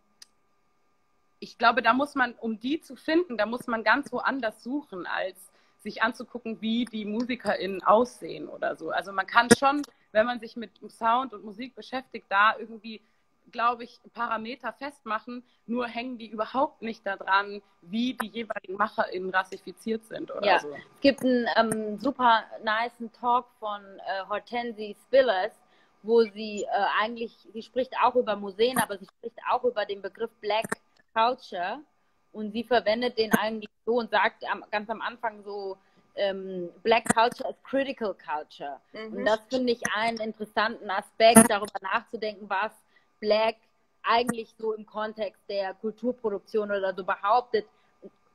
ich glaube, da muss man, um die zu finden, da muss man ganz woanders suchen, als sich anzugucken, wie die MusikerInnen aussehen oder so. Also man kann schon, wenn man sich mit Sound und Musik beschäftigt, da irgendwie glaube ich, Parameter festmachen, nur hängen die überhaupt nicht daran, wie die jeweiligen MacherInnen rassifiziert sind oder ja. so. Es gibt einen ähm, super nice Talk von äh, Hortensie Spillers, wo sie äh, eigentlich, sie spricht auch über Museen, aber sie spricht auch über den Begriff Black Culture und sie verwendet den eigentlich so und sagt ganz am Anfang so, ähm, Black Culture as Critical Culture. Mhm. Und das finde ich einen interessanten Aspekt, darüber nachzudenken, was Black eigentlich so im Kontext der Kulturproduktion oder so behauptet,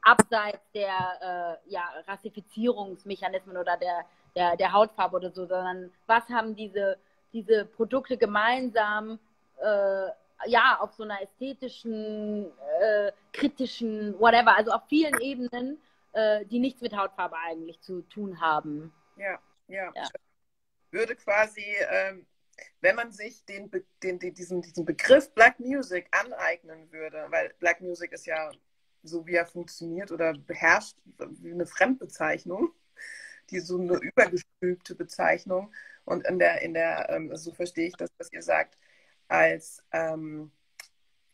abseits der äh, ja, Rassifizierungsmechanismen oder der, der, der Hautfarbe oder so, sondern was haben diese, diese Produkte gemeinsam, äh, ja, auf so einer ästhetischen, äh, kritischen, whatever, also auf vielen Ebenen, äh, die nichts mit Hautfarbe eigentlich zu tun haben. Ja, ja. ja. Würde quasi ähm, wenn man sich den, den, den, diesen, diesen Begriff Black Music aneignen würde, weil Black Music ist ja so wie er funktioniert oder beherrscht, wie eine Fremdbezeichnung, die so eine übergestülpte Bezeichnung. Und in der, in der, ähm, so verstehe ich das, was ihr sagt, als ähm,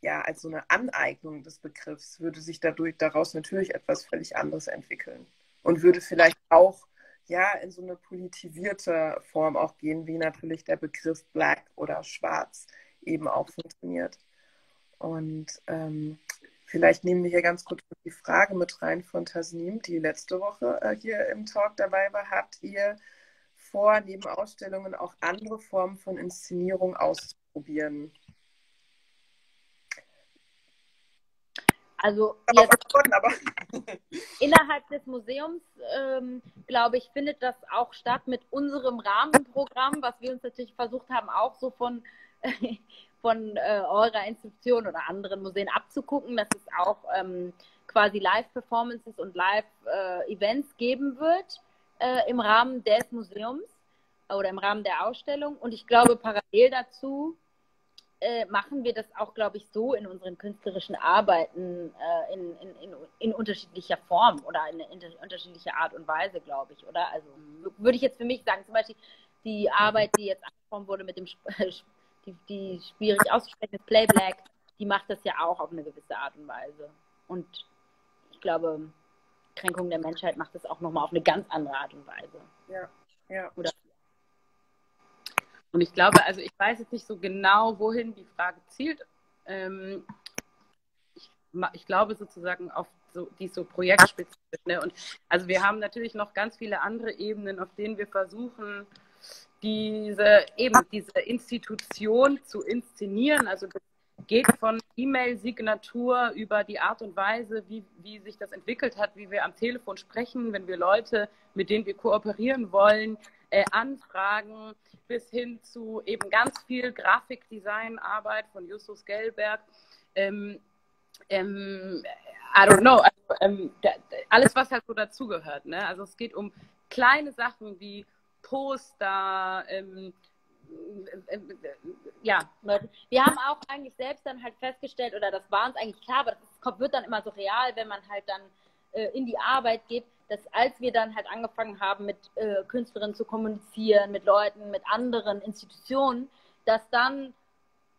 ja, als so eine Aneignung des Begriffs würde sich dadurch daraus natürlich etwas völlig anderes entwickeln und würde vielleicht auch ja in so eine politisierte Form auch gehen, wie natürlich der Begriff Black oder Schwarz eben auch funktioniert. Und ähm, vielleicht nehmen wir hier ganz kurz die Frage mit rein von Tasnim, die letzte Woche äh, hier im Talk dabei war. Habt ihr vor, neben Ausstellungen auch andere Formen von Inszenierung auszuprobieren? Also jetzt, innerhalb des Museums, ähm, glaube ich, findet das auch statt mit unserem Rahmenprogramm, was wir uns natürlich versucht haben, auch so von, äh, von äh, eurer Institution oder anderen Museen abzugucken, dass es auch ähm, quasi Live-Performances und Live-Events äh, geben wird äh, im Rahmen des Museums oder im Rahmen der Ausstellung. Und ich glaube, parallel dazu äh, machen wir das auch, glaube ich, so in unseren künstlerischen Arbeiten äh, in, in, in, in, unterschiedlicher Form oder in, in unterschiedlicher Art und Weise, glaube ich, oder? Also würde ich jetzt für mich sagen, zum Beispiel die Arbeit, die jetzt angesprochen wurde mit dem die, die schwierig auszusprechende Playback, die macht das ja auch auf eine gewisse Art und Weise. Und ich glaube, Kränkung der Menschheit macht das auch nochmal auf eine ganz andere Art und Weise. Ja, ja. Oder und ich glaube, also ich weiß jetzt nicht so genau, wohin die Frage zielt. Ähm, ich, ich, glaube sozusagen auf so, die so projektspezifisch. Ne? Und also wir haben natürlich noch ganz viele andere Ebenen, auf denen wir versuchen, diese eben diese Institution zu inszenieren. Also das geht von E-Mail-Signatur über die Art und Weise, wie, wie sich das entwickelt hat, wie wir am Telefon sprechen, wenn wir Leute, mit denen wir kooperieren wollen, äh, anfragen, bis hin zu eben ganz viel Grafikdesignarbeit von Justus Gelberg. Ähm, ähm, I don't know, also, ähm, da, alles, was halt so dazugehört. Ne? Also es geht um kleine Sachen wie Poster, ähm, äh, äh, ja, wir haben auch eigentlich selbst dann halt festgestellt, oder das war uns eigentlich klar, aber das wird dann immer so real, wenn man halt dann äh, in die Arbeit geht, dass als wir dann halt angefangen haben, mit äh, Künstlerinnen zu kommunizieren, mit Leuten, mit anderen Institutionen, dass dann,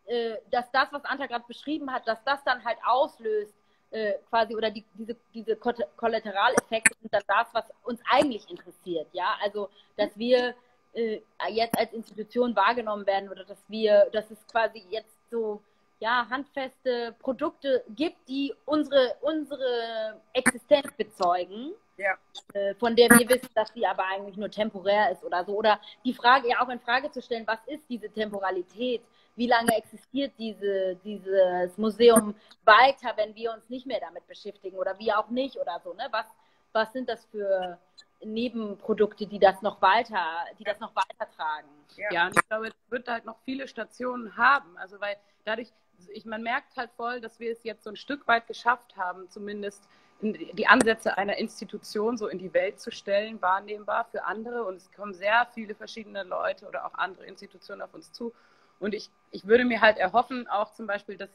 äh, dass das, was Anta gerade beschrieben hat, dass das dann halt auslöst, äh, quasi, oder die, diese, diese Kollateraleffekte sind dann das, was uns eigentlich interessiert, ja, also, dass wir äh, jetzt als Institution wahrgenommen werden oder dass wir, dass es quasi jetzt so, ja, handfeste Produkte gibt, die unsere, unsere Existenz bezeugen. Ja. Äh, von der wir wissen, dass sie aber eigentlich nur temporär ist oder so. Oder die Frage ja auch in Frage zu stellen, was ist diese Temporalität? Wie lange existiert diese, dieses Museum weiter, wenn wir uns nicht mehr damit beschäftigen oder wie auch nicht oder so? Ne? Was, was sind das für Nebenprodukte, die das noch weiter, die das noch weitertragen? Ja, ja und ich glaube, es wird halt noch viele Stationen haben. Also weil dadurch, ich, man merkt halt voll, dass wir es jetzt so ein Stück weit geschafft haben, zumindest die Ansätze einer Institution so in die Welt zu stellen, wahrnehmbar für andere. Und es kommen sehr viele verschiedene Leute oder auch andere Institutionen auf uns zu. Und ich, ich würde mir halt erhoffen, auch zum Beispiel, dass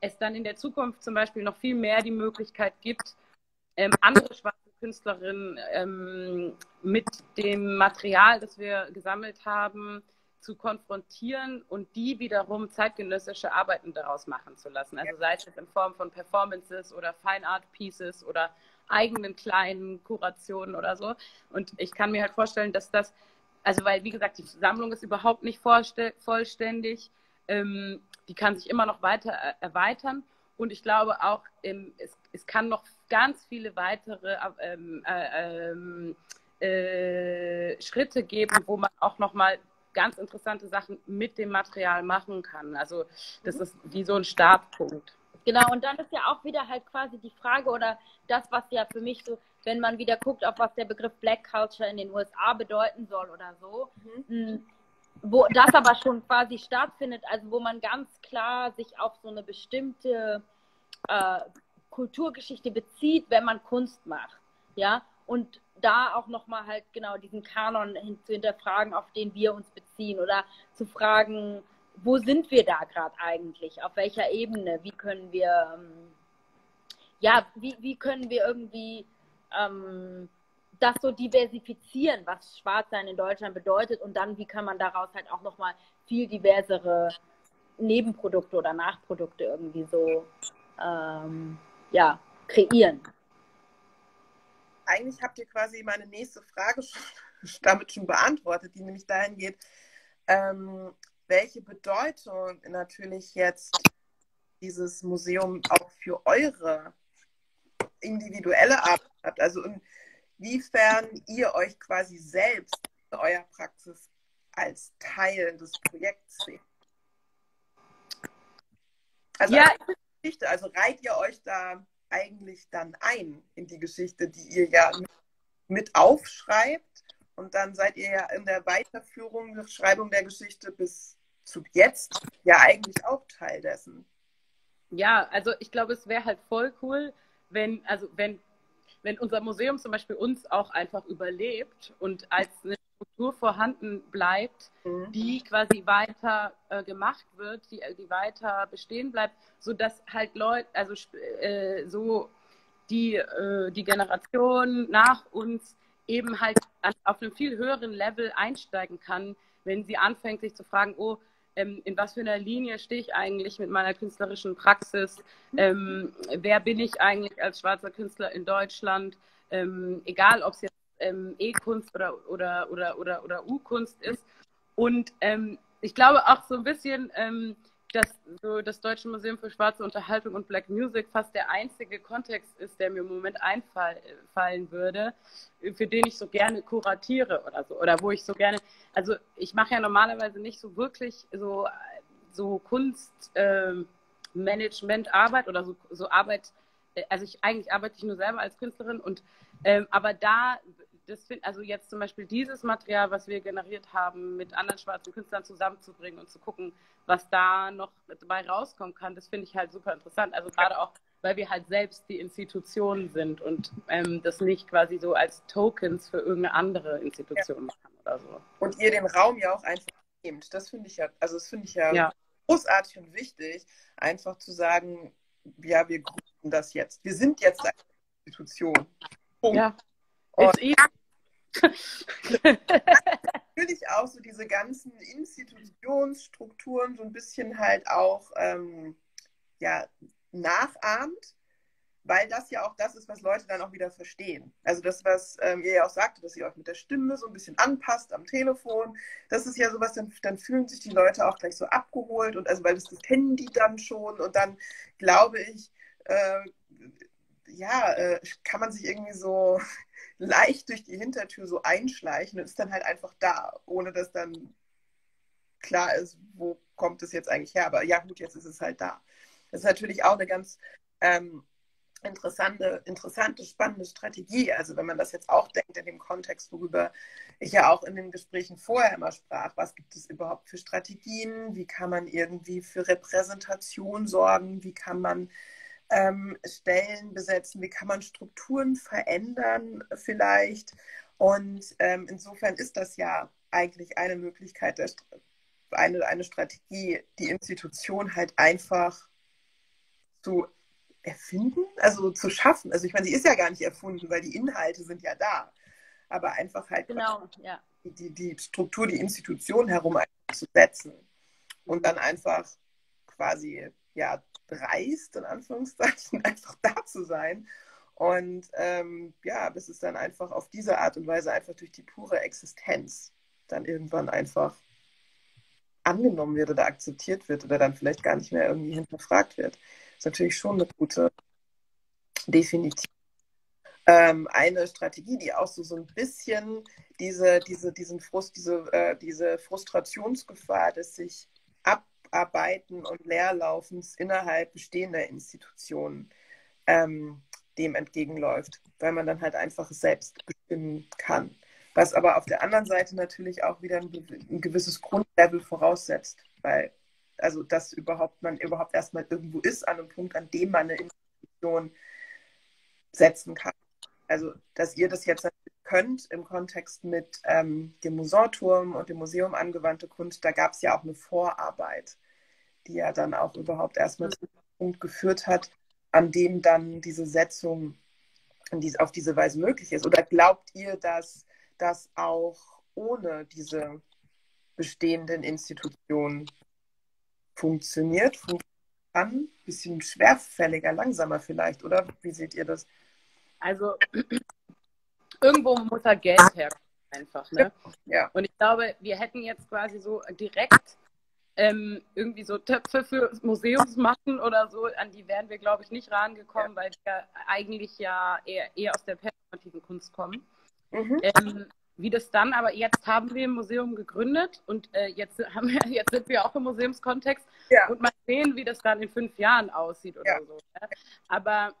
es dann in der Zukunft zum Beispiel noch viel mehr die Möglichkeit gibt, ähm, andere schwarze Künstlerinnen ähm, mit dem Material, das wir gesammelt haben, zu konfrontieren und die wiederum zeitgenössische Arbeiten daraus machen zu lassen. Also sei es in Form von Performances oder Fine Art Pieces oder eigenen kleinen Kurationen oder so. Und ich kann mir halt vorstellen, dass das, also weil, wie gesagt, die Sammlung ist überhaupt nicht vollständig. Ähm, die kann sich immer noch weiter erweitern. Und ich glaube auch, ähm, es, es kann noch ganz viele weitere ähm, äh, ähm, äh, Schritte geben, wo man auch nochmal ganz interessante Sachen mit dem Material machen kann. Also das ist wie so ein Startpunkt. Genau, und dann ist ja auch wieder halt quasi die Frage oder das, was ja für mich so, wenn man wieder guckt, auf was der Begriff Black Culture in den USA bedeuten soll oder so, mhm. wo das aber schon quasi stattfindet, also wo man ganz klar sich auf so eine bestimmte äh, Kulturgeschichte bezieht, wenn man Kunst macht, ja, und da auch nochmal halt genau diesen Kanon hin, zu hinterfragen, auf den wir uns beziehen oder zu fragen, wo sind wir da gerade eigentlich? Auf welcher Ebene? Wie können wir, ähm, ja, wie, wie können wir irgendwie ähm, das so diversifizieren, was Schwarzsein in Deutschland bedeutet und dann, wie kann man daraus halt auch nochmal viel diversere Nebenprodukte oder Nachprodukte irgendwie so ähm, ja, kreieren eigentlich habt ihr quasi meine nächste Frage schon, damit schon beantwortet, die nämlich dahin geht, ähm, welche Bedeutung natürlich jetzt dieses Museum auch für eure individuelle Arbeit hat. Also inwiefern ihr euch quasi selbst in eurer Praxis als Teil des Projekts seht. Also, ja. Geschichte, also reiht ihr euch da eigentlich dann ein in die Geschichte, die ihr ja mit aufschreibt. Und dann seid ihr ja in der Weiterführung, der Schreibung der Geschichte bis zu jetzt ja eigentlich auch Teil dessen. Ja, also ich glaube, es wäre halt voll cool, wenn, also wenn, wenn unser Museum zum Beispiel uns auch einfach überlebt und als eine Struktur vorhanden bleibt, mhm. die quasi weiter äh, gemacht wird, die, die weiter bestehen bleibt, sodass halt Leute, also äh, so die, äh, die Generation nach uns eben halt an, auf einem viel höheren Level einsteigen kann, wenn sie anfängt, sich zu fragen, oh, ähm, in was für einer Linie stehe ich eigentlich mit meiner künstlerischen Praxis? Ähm, wer bin ich eigentlich als schwarzer Künstler in Deutschland? Ähm, egal, ob es jetzt ähm, E-Kunst oder, oder, oder, oder, oder U-Kunst ist. Und ähm, ich glaube auch so ein bisschen, ähm, dass so das Deutsche Museum für Schwarze Unterhaltung und Black Music fast der einzige Kontext ist, der mir im Moment einfallen würde, für den ich so gerne kuratiere oder so. Oder wo ich so gerne, also ich mache ja normalerweise nicht so wirklich so, so Kunstmanagementarbeit ähm, oder so, so Arbeit, äh, also ich eigentlich arbeite ich nur selber als Künstlerin und ähm, aber da das find, also jetzt zum Beispiel dieses Material, was wir generiert haben, mit anderen schwarzen Künstlern zusammenzubringen und zu gucken, was da noch dabei rauskommen kann, das finde ich halt super interessant. Also gerade auch, weil wir halt selbst die Institutionen sind und ähm, das nicht quasi so als Tokens für irgendeine andere Institution ja. machen oder so. Und ihr den Raum ja auch einfach nehmt. Das finde ich ja, also das finde ich ja, ja, großartig und wichtig, einfach zu sagen, ja, wir gründen das jetzt. Wir sind jetzt eine Institution. Punkt. Ja. Und natürlich auch so diese ganzen Institutionsstrukturen so ein bisschen halt auch ähm, ja, nachahmt, weil das ja auch das ist, was Leute dann auch wieder verstehen. Also das, was ähm, ihr ja auch sagte, dass ihr euch mit der Stimme so ein bisschen anpasst am Telefon, das ist ja sowas, dann, dann fühlen sich die Leute auch gleich so abgeholt und also weil das, das kennen die dann schon und dann glaube ich, äh, ja, äh, kann man sich irgendwie so leicht durch die Hintertür so einschleichen und ist dann halt einfach da, ohne dass dann klar ist, wo kommt es jetzt eigentlich her. Aber ja, gut, jetzt ist es halt da. Das ist natürlich auch eine ganz ähm, interessante, interessante, spannende Strategie. Also wenn man das jetzt auch denkt in dem Kontext, worüber ich ja auch in den Gesprächen vorher immer sprach, was gibt es überhaupt für Strategien? Wie kann man irgendwie für Repräsentation sorgen? Wie kann man ähm, Stellen besetzen? Wie kann man Strukturen verändern vielleicht? Und ähm, insofern ist das ja eigentlich eine Möglichkeit, der, eine, eine Strategie, die Institution halt einfach zu erfinden, also zu schaffen. Also ich meine, sie ist ja gar nicht erfunden, weil die Inhalte sind ja da. Aber einfach halt genau, ja. die, die Struktur, die Institution herum zu setzen und dann einfach quasi ja dreist, in Anführungszeichen, einfach da zu sein. Und ähm, ja, bis es dann einfach auf diese Art und Weise einfach durch die pure Existenz dann irgendwann einfach angenommen wird oder akzeptiert wird oder dann vielleicht gar nicht mehr irgendwie hinterfragt wird. Das ist natürlich schon eine gute Definition. Ähm, eine Strategie, die auch so, so ein bisschen diese, diese, diesen Frust, diese, äh, diese Frustrationsgefahr des sich Abarbeiten und Leerlaufens innerhalb bestehender Institutionen ähm, dem entgegenläuft, weil man dann halt einfach selbst bestimmen kann was aber auf der anderen Seite natürlich auch wieder ein, ein gewisses Grundlevel voraussetzt, weil also dass überhaupt man überhaupt erstmal irgendwo ist an einem Punkt, an dem man eine Institution setzen kann. Also dass ihr das jetzt könnt im Kontext mit ähm, dem Museumturm und dem Museum angewandte Kunst, da gab es ja auch eine Vorarbeit, die ja dann auch überhaupt erstmal zu einem Punkt geführt hat, an dem dann diese Setzung auf diese Weise möglich ist. Oder glaubt ihr, dass das auch ohne diese bestehenden Institutionen funktioniert, funktioniert kann, bisschen schwerfälliger, langsamer vielleicht, oder wie seht ihr das? Also irgendwo muss da Geld herkommen einfach. Ne? Ja. Und ich glaube, wir hätten jetzt quasi so direkt ähm, irgendwie so Töpfe für Museumsmatten oder so, an die wären wir, glaube ich, nicht rangekommen, ja. weil wir eigentlich ja eher, eher aus der performativen Kunst kommen. Mhm. Ähm, wie das dann, aber jetzt haben wir ein Museum gegründet und äh, jetzt, haben wir, jetzt sind wir auch im Museumskontext ja. und mal sehen, wie das dann in fünf Jahren aussieht oder ja. so. Ja? Aber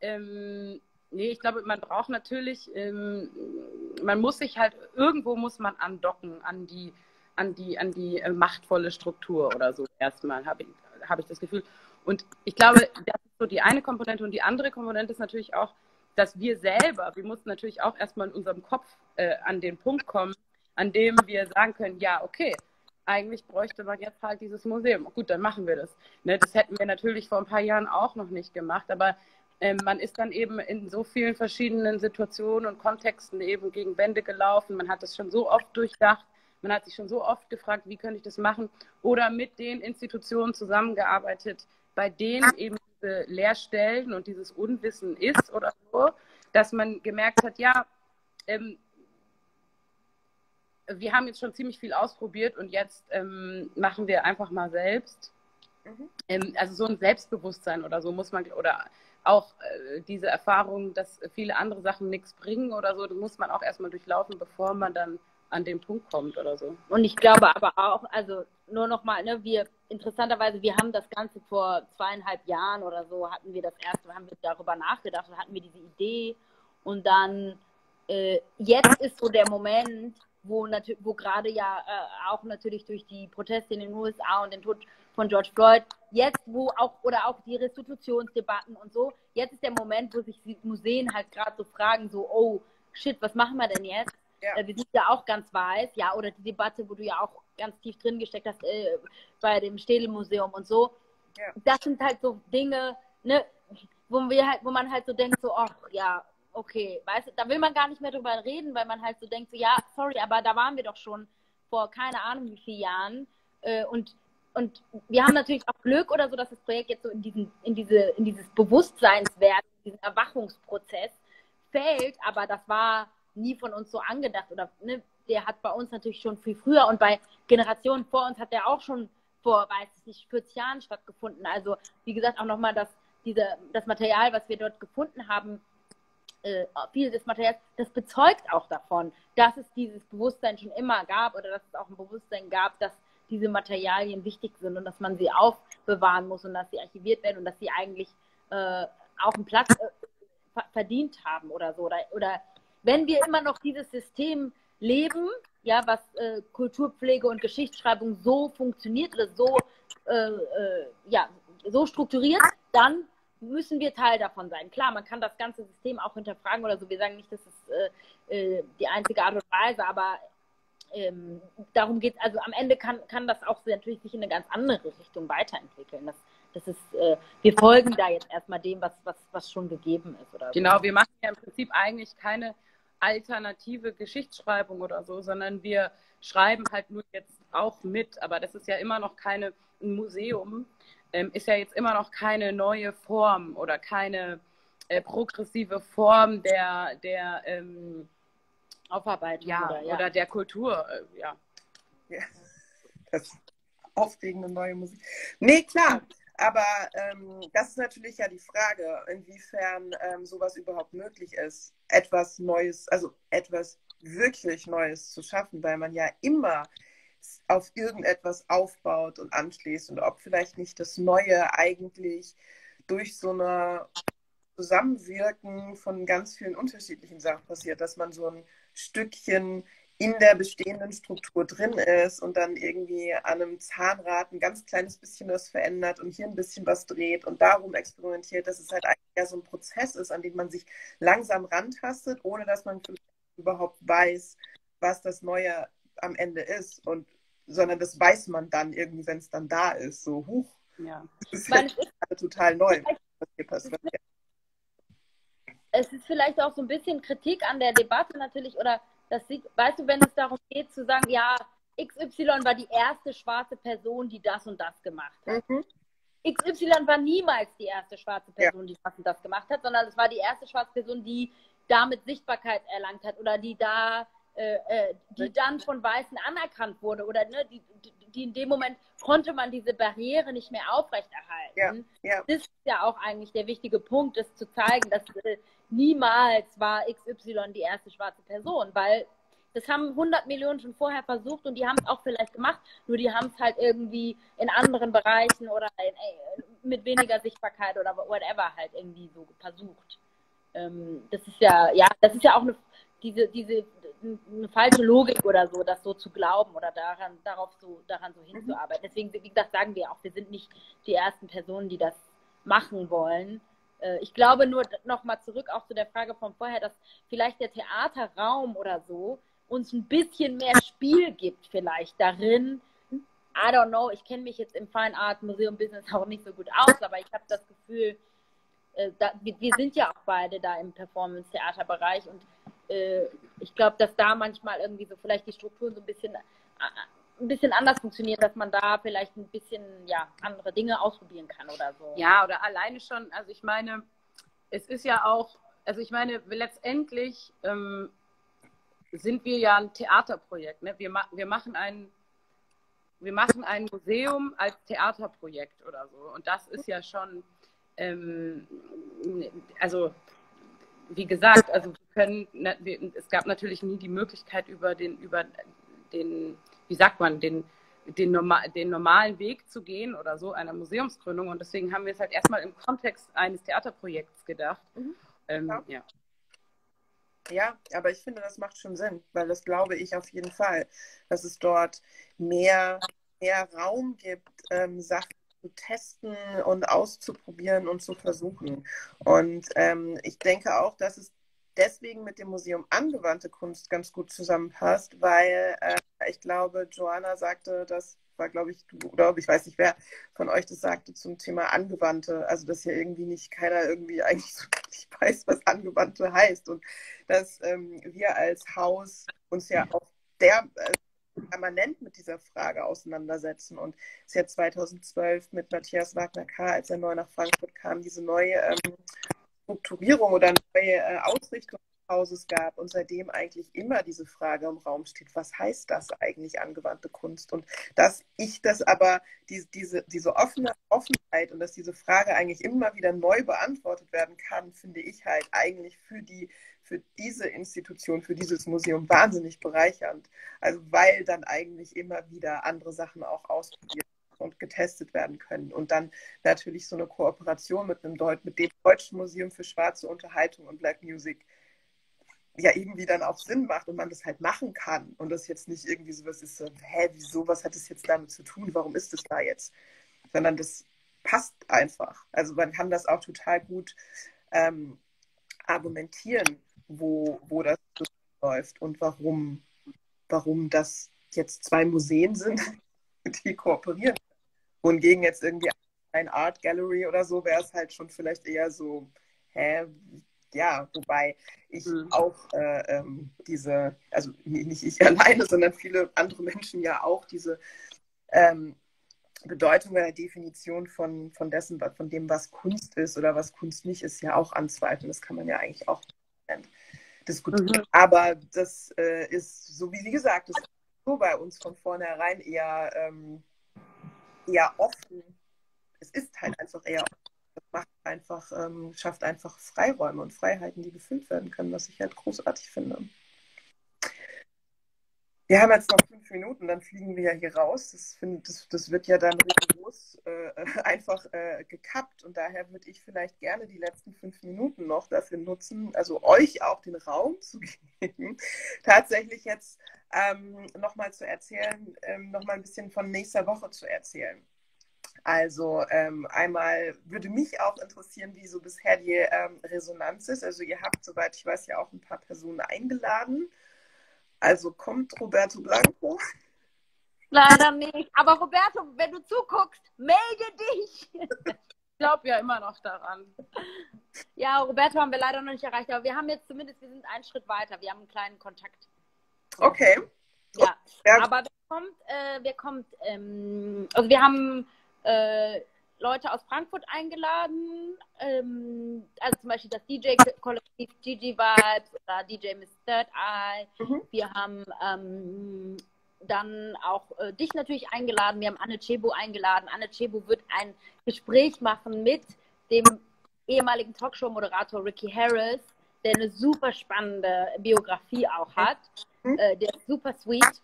ähm, nee, ich glaube, man braucht natürlich, ähm, man muss sich halt, irgendwo muss man andocken an die, an die, an die äh, machtvolle Struktur oder so erstmal, habe ich, hab ich das Gefühl. Und ich glaube, das ist so die eine Komponente und die andere Komponente ist natürlich auch, dass wir selber, wir mussten natürlich auch erstmal in unserem Kopf äh, an den Punkt kommen, an dem wir sagen können, ja, okay, eigentlich bräuchte man jetzt halt dieses Museum. Gut, dann machen wir das. Ne, das hätten wir natürlich vor ein paar Jahren auch noch nicht gemacht, aber äh, man ist dann eben in so vielen verschiedenen Situationen und Kontexten eben gegen Wände gelaufen. Man hat das schon so oft durchdacht. Man hat sich schon so oft gefragt, wie könnte ich das machen? Oder mit den Institutionen zusammengearbeitet, bei denen eben diese Leerstellen und dieses Unwissen ist oder so, dass man gemerkt hat, ja, ähm, wir haben jetzt schon ziemlich viel ausprobiert und jetzt ähm, machen wir einfach mal selbst. Mhm. Ähm, also so ein Selbstbewusstsein oder so muss man, oder auch äh, diese Erfahrung, dass viele andere Sachen nichts bringen oder so, das muss man auch erstmal durchlaufen, bevor man dann an den Punkt kommt oder so. Und ich glaube aber auch, also nur nochmal, ne, wir interessanterweise, wir haben das Ganze vor zweieinhalb Jahren oder so, hatten wir das erste, haben wir darüber nachgedacht und hatten wir diese Idee und dann äh, jetzt ist so der Moment, wo, wo gerade ja äh, auch natürlich durch die Proteste in den USA und den Tod von George Floyd, jetzt wo auch, oder auch die Restitutionsdebatten und so, jetzt ist der Moment, wo sich Museen halt gerade so fragen, so, oh, shit, was machen wir denn jetzt? Ja. Äh, wir sind ja auch ganz weiß, ja, oder die Debatte, wo du ja auch ganz tief drin gesteckt hast, äh, bei dem Städel-Museum und so. Ja. Das sind halt so Dinge, ne, wo wir halt, wo man halt so denkt, so, ach ja, okay, weißt du, da will man gar nicht mehr drüber reden, weil man halt so denkt, so, ja, sorry, aber da waren wir doch schon vor keine Ahnung wie vielen Jahren. Äh, und, und wir haben natürlich auch Glück oder so, dass das Projekt jetzt so in diesen, in diese, in dieses Bewusstseinswert, diesen Erwachungsprozess, fällt, aber das war nie von uns so angedacht oder ne, der hat bei uns natürlich schon viel früher und bei Generationen vor uns hat der auch schon vor, weiß ich nicht, 40 Jahren stattgefunden. Also wie gesagt auch nochmal, dass diese, das Material, was wir dort gefunden haben, äh, viel des Materials, das bezeugt auch davon, dass es dieses Bewusstsein schon immer gab oder dass es auch ein Bewusstsein gab, dass diese Materialien wichtig sind und dass man sie aufbewahren muss und dass sie archiviert werden und dass sie eigentlich äh, auch einen Platz äh, verdient haben oder so. Oder, oder wenn wir immer noch dieses System leben, ja, was äh, Kulturpflege und Geschichtsschreibung so funktioniert oder so, äh, äh, ja, so strukturiert, dann müssen wir Teil davon sein. Klar, man kann das ganze System auch hinterfragen oder so. Wir sagen nicht, das ist äh, äh, die einzige Art und Weise, aber ähm, darum geht es. Also am Ende kann, kann das auch natürlich sich in eine ganz andere Richtung weiterentwickeln. Das, das ist, äh, wir folgen da jetzt erstmal dem, was, was, was schon gegeben ist. Oder genau, so. wir machen ja im Prinzip eigentlich keine alternative Geschichtsschreibung oder so, sondern wir schreiben halt nur jetzt auch mit. Aber das ist ja immer noch keine ein Museum, ähm, ist ja jetzt immer noch keine neue Form oder keine äh, progressive Form der, der ähm, Aufarbeitung ja, oder, ja. oder, der Kultur. Äh, ja. ja. Das aufregende neue Musik. Nee, klar. Aber ähm, das ist natürlich ja die Frage, inwiefern ähm, sowas überhaupt möglich ist, etwas Neues, also etwas wirklich Neues zu schaffen, weil man ja immer auf irgendetwas aufbaut und anschließt und ob vielleicht nicht das Neue eigentlich durch so eine Zusammenwirken von ganz vielen unterschiedlichen Sachen passiert, dass man so ein Stückchen in der bestehenden Struktur drin ist und dann irgendwie an einem Zahnrad ein ganz kleines bisschen was verändert und hier ein bisschen was dreht und darum experimentiert, dass es halt eigentlich ja so ein Prozess ist, an dem man sich langsam rantastet, ohne dass man überhaupt weiß, was das Neue am Ende ist und sondern das weiß man dann irgendwie, wenn es dann da ist. So, huch. Ja. Das ist, Weil ja total neu, was hier passiert. Es ist vielleicht auch so ein bisschen Kritik an der Debatte natürlich, oder das sieht, weißt du, wenn es darum geht zu sagen, ja, XY war die erste schwarze Person, die das und das gemacht hat. Mhm. XY war niemals die erste schwarze Person, ja. die das und das gemacht hat, sondern es war die erste schwarze Person, die damit Sichtbarkeit erlangt hat oder die da äh, äh, die dann von Weißen anerkannt wurde oder ne, die, die, in dem Moment konnte man diese Barriere nicht mehr aufrechterhalten. Ja, ja. Das ist ja auch eigentlich der wichtige Punkt, das zu zeigen, dass äh, niemals war XY die erste schwarze Person, weil das haben 100 Millionen schon vorher versucht und die haben es auch vielleicht gemacht, nur die haben es halt irgendwie in anderen Bereichen oder in, äh, mit weniger Sichtbarkeit oder whatever halt irgendwie so versucht. Ähm, das ist ja, ja, das ist ja auch eine, diese, diese eine falsche Logik oder so, das so zu glauben oder daran, darauf so, daran so hinzuarbeiten. Deswegen, wie gesagt, sagen wir auch, wir sind nicht die ersten Personen, die das machen wollen. Äh, ich glaube nur nochmal zurück auch zu der Frage von vorher, dass vielleicht der Theaterraum oder so uns ein bisschen mehr Spiel gibt, vielleicht darin. I don't know, ich kenne mich jetzt im Fine Art Museum Business auch nicht so gut aus, aber ich habe das Gefühl, äh, da, wir, sind ja auch beide da im Performance-Theater-Bereich und äh, ich glaube, dass da manchmal irgendwie so vielleicht die Strukturen so ein bisschen ein bisschen anders funktionieren, dass man da vielleicht ein bisschen ja andere Dinge ausprobieren kann oder so. Ja, oder alleine schon, also ich meine, es ist ja auch, also ich meine, letztendlich ähm, sind wir ja ein Theaterprojekt. Ne? Wir, ma wir machen ein wir machen ein Museum als Theaterprojekt oder so. Und das ist ja schon, ähm, also wie gesagt, also wir können, wir, es gab natürlich nie die Möglichkeit über den, über den, wie sagt man, den, den, normal, den normalen Weg zu gehen oder so einer Museumsgründung. Und deswegen haben wir es halt erstmal im Kontext eines Theaterprojekts gedacht. Mhm. Ähm, ja. ja. Ja, aber ich finde, das macht schon Sinn, weil das glaube ich auf jeden Fall, dass es dort mehr, mehr Raum gibt, ähm, Sachen zu testen und auszuprobieren und zu versuchen. Und ähm, ich denke auch, dass es deswegen mit dem Museum angewandte Kunst ganz gut zusammenpasst, weil äh, ich glaube, Joanna sagte, das war, glaube ich, du oder ich weiß nicht, wer von euch das sagte zum Thema Angewandte. Also, dass ja irgendwie nicht keiner irgendwie eigentlich so richtig weiß, was Angewandte heißt. Und dass ähm, wir als Haus uns ja auch der, äh, permanent mit dieser Frage auseinandersetzen. Und es ist ja 2012 mit Matthias Wagner K., als er neu nach Frankfurt kam, diese neue ähm, Strukturierung oder neue äh, Ausrichtung des Hauses gab und seitdem eigentlich immer diese Frage im Raum steht, was heißt das eigentlich angewandte Kunst? Und dass ich das aber, die, diese, diese offene Offenheit und dass diese Frage eigentlich immer wieder neu beantwortet werden kann, finde ich halt eigentlich für die für diese Institution, für dieses Museum wahnsinnig bereichernd. Also weil dann eigentlich immer wieder andere Sachen auch ausprobiert und getestet werden können. Und dann natürlich so eine Kooperation mit, einem Deut mit dem Deutschen Museum für schwarze Unterhaltung und Black Music ja irgendwie dann auch Sinn macht und man das halt machen kann. Und das jetzt nicht irgendwie sowas ist, so, hä, wieso, was hat das jetzt damit zu tun? Warum ist das da jetzt? Sondern das passt einfach. Also man kann das auch total gut ähm, argumentieren, wo, wo das läuft und warum, warum das jetzt zwei Museen sind, die kooperieren. Wohingegen jetzt irgendwie ein Art Gallery oder so wäre es halt schon vielleicht eher so, hä, ja, wobei ich mhm. auch äh, ähm, diese, also nicht ich alleine, sondern viele andere Menschen ja auch diese ähm, Bedeutung oder Definition von, von dessen, von dem, was Kunst ist oder was Kunst nicht ist, ja auch anzweifeln. Das kann man ja eigentlich auch diskutieren. Mhm. Aber das äh, ist, so wie sie gesagt, ist so bei uns von vornherein eher ähm, eher offen. Es ist halt einfach eher offen. Das macht einfach, ähm, schafft einfach Freiräume und Freiheiten, die gefüllt werden können, was ich halt großartig finde. Wir haben jetzt noch fünf Minuten, dann fliegen wir ja hier raus. Das, find, das, das wird ja dann rigoros äh, einfach äh, gekappt und daher würde ich vielleicht gerne die letzten fünf Minuten noch dafür nutzen, also euch auch den Raum zu geben, tatsächlich jetzt ähm, nochmal zu erzählen, ähm, nochmal ein bisschen von nächster Woche zu erzählen. Also ähm, einmal würde mich auch interessieren, wie so bisher die ähm, Resonanz ist. Also ihr habt, soweit ich weiß, ja auch ein paar Personen eingeladen. Also kommt Roberto Blanco. Leider nicht. Aber Roberto, wenn du zuguckst, melde dich. Ich glaube ja immer noch daran. Ja, Roberto haben wir leider noch nicht erreicht, aber wir haben jetzt zumindest, wir sind einen Schritt weiter. Wir haben einen kleinen Kontakt. Okay. Ja, ja. aber wer kommt, äh, wer kommt, ähm, also wir haben äh, Leute aus Frankfurt eingeladen, ähm, also zum Beispiel das DJ-Kollektiv Gigi Vibes oder DJ Miss Third Eye. Mhm. Wir haben ähm, dann auch äh, dich natürlich eingeladen. Wir haben Anne Chebo eingeladen. Anne Chebo wird ein Gespräch machen mit dem ehemaligen Talkshow-Moderator Ricky Harris, der eine super spannende Biografie auch hat. Mhm. Äh, der ist super sweet.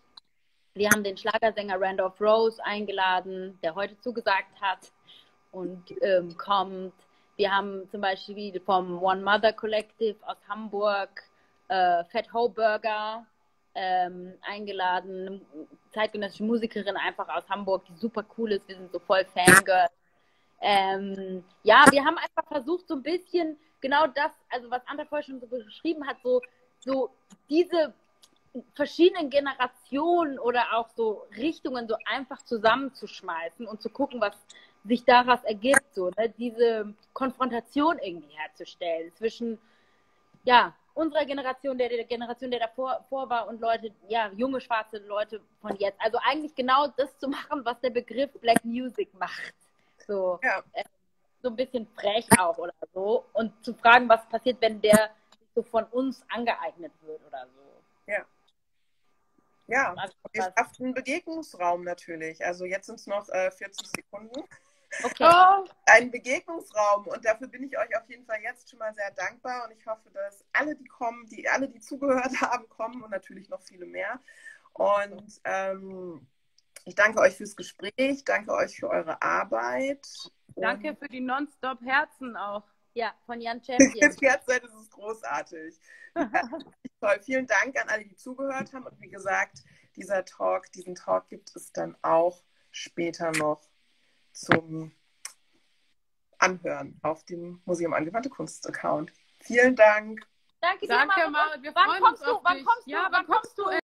Wir haben den Schlagersänger Randolph Rose eingeladen, der heute zugesagt hat und ähm, kommt. Wir haben zum Beispiel vom One Mother Collective aus Hamburg äh, Fat Ho Burger ähm, eingeladen, zeitgenössische Musikerin einfach aus Hamburg, die super cool ist. Wir sind so voll Fangirl. Ähm, ja, wir haben einfach versucht, so ein bisschen genau das, also was Anta vorher schon so beschrieben hat, so, so diese verschiedenen Generationen oder auch so Richtungen so einfach zusammenzuschmeißen und zu gucken, was sich daraus ergibt, so ne? diese Konfrontation irgendwie herzustellen zwischen ja unserer Generation, der, der Generation, der davor vor war und Leute, ja junge schwarze Leute von jetzt. Also eigentlich genau das zu machen, was der Begriff Black Music macht, so ja. äh, so ein bisschen frech auch oder so und zu fragen, was passiert, wenn der so von uns angeeignet wird oder so. Ja. Ja, wir schaffen einen Begegnungsraum natürlich. Also jetzt sind es noch äh, 40 Sekunden. Okay. Oh, ein Begegnungsraum und dafür bin ich euch auf jeden Fall jetzt schon mal sehr dankbar und ich hoffe, dass alle, die kommen, die alle, die zugehört haben, kommen und natürlich noch viele mehr. Und ähm, ich danke euch fürs Gespräch, danke euch für eure Arbeit. Danke für die Nonstop-Herzen auch. Ja, von Jan Champion. Jetzt das ist großartig. toll. Vielen Dank an alle, die zugehört haben. Und wie gesagt, dieser Talk, diesen Talk gibt es dann auch später noch zum Anhören auf dem Museum Angewandte Kunst Account. Vielen Dank. Danke, Danke Marit. Wir wann freuen uns auf du, dich. Wann kommst du? Ja, wann kommst du?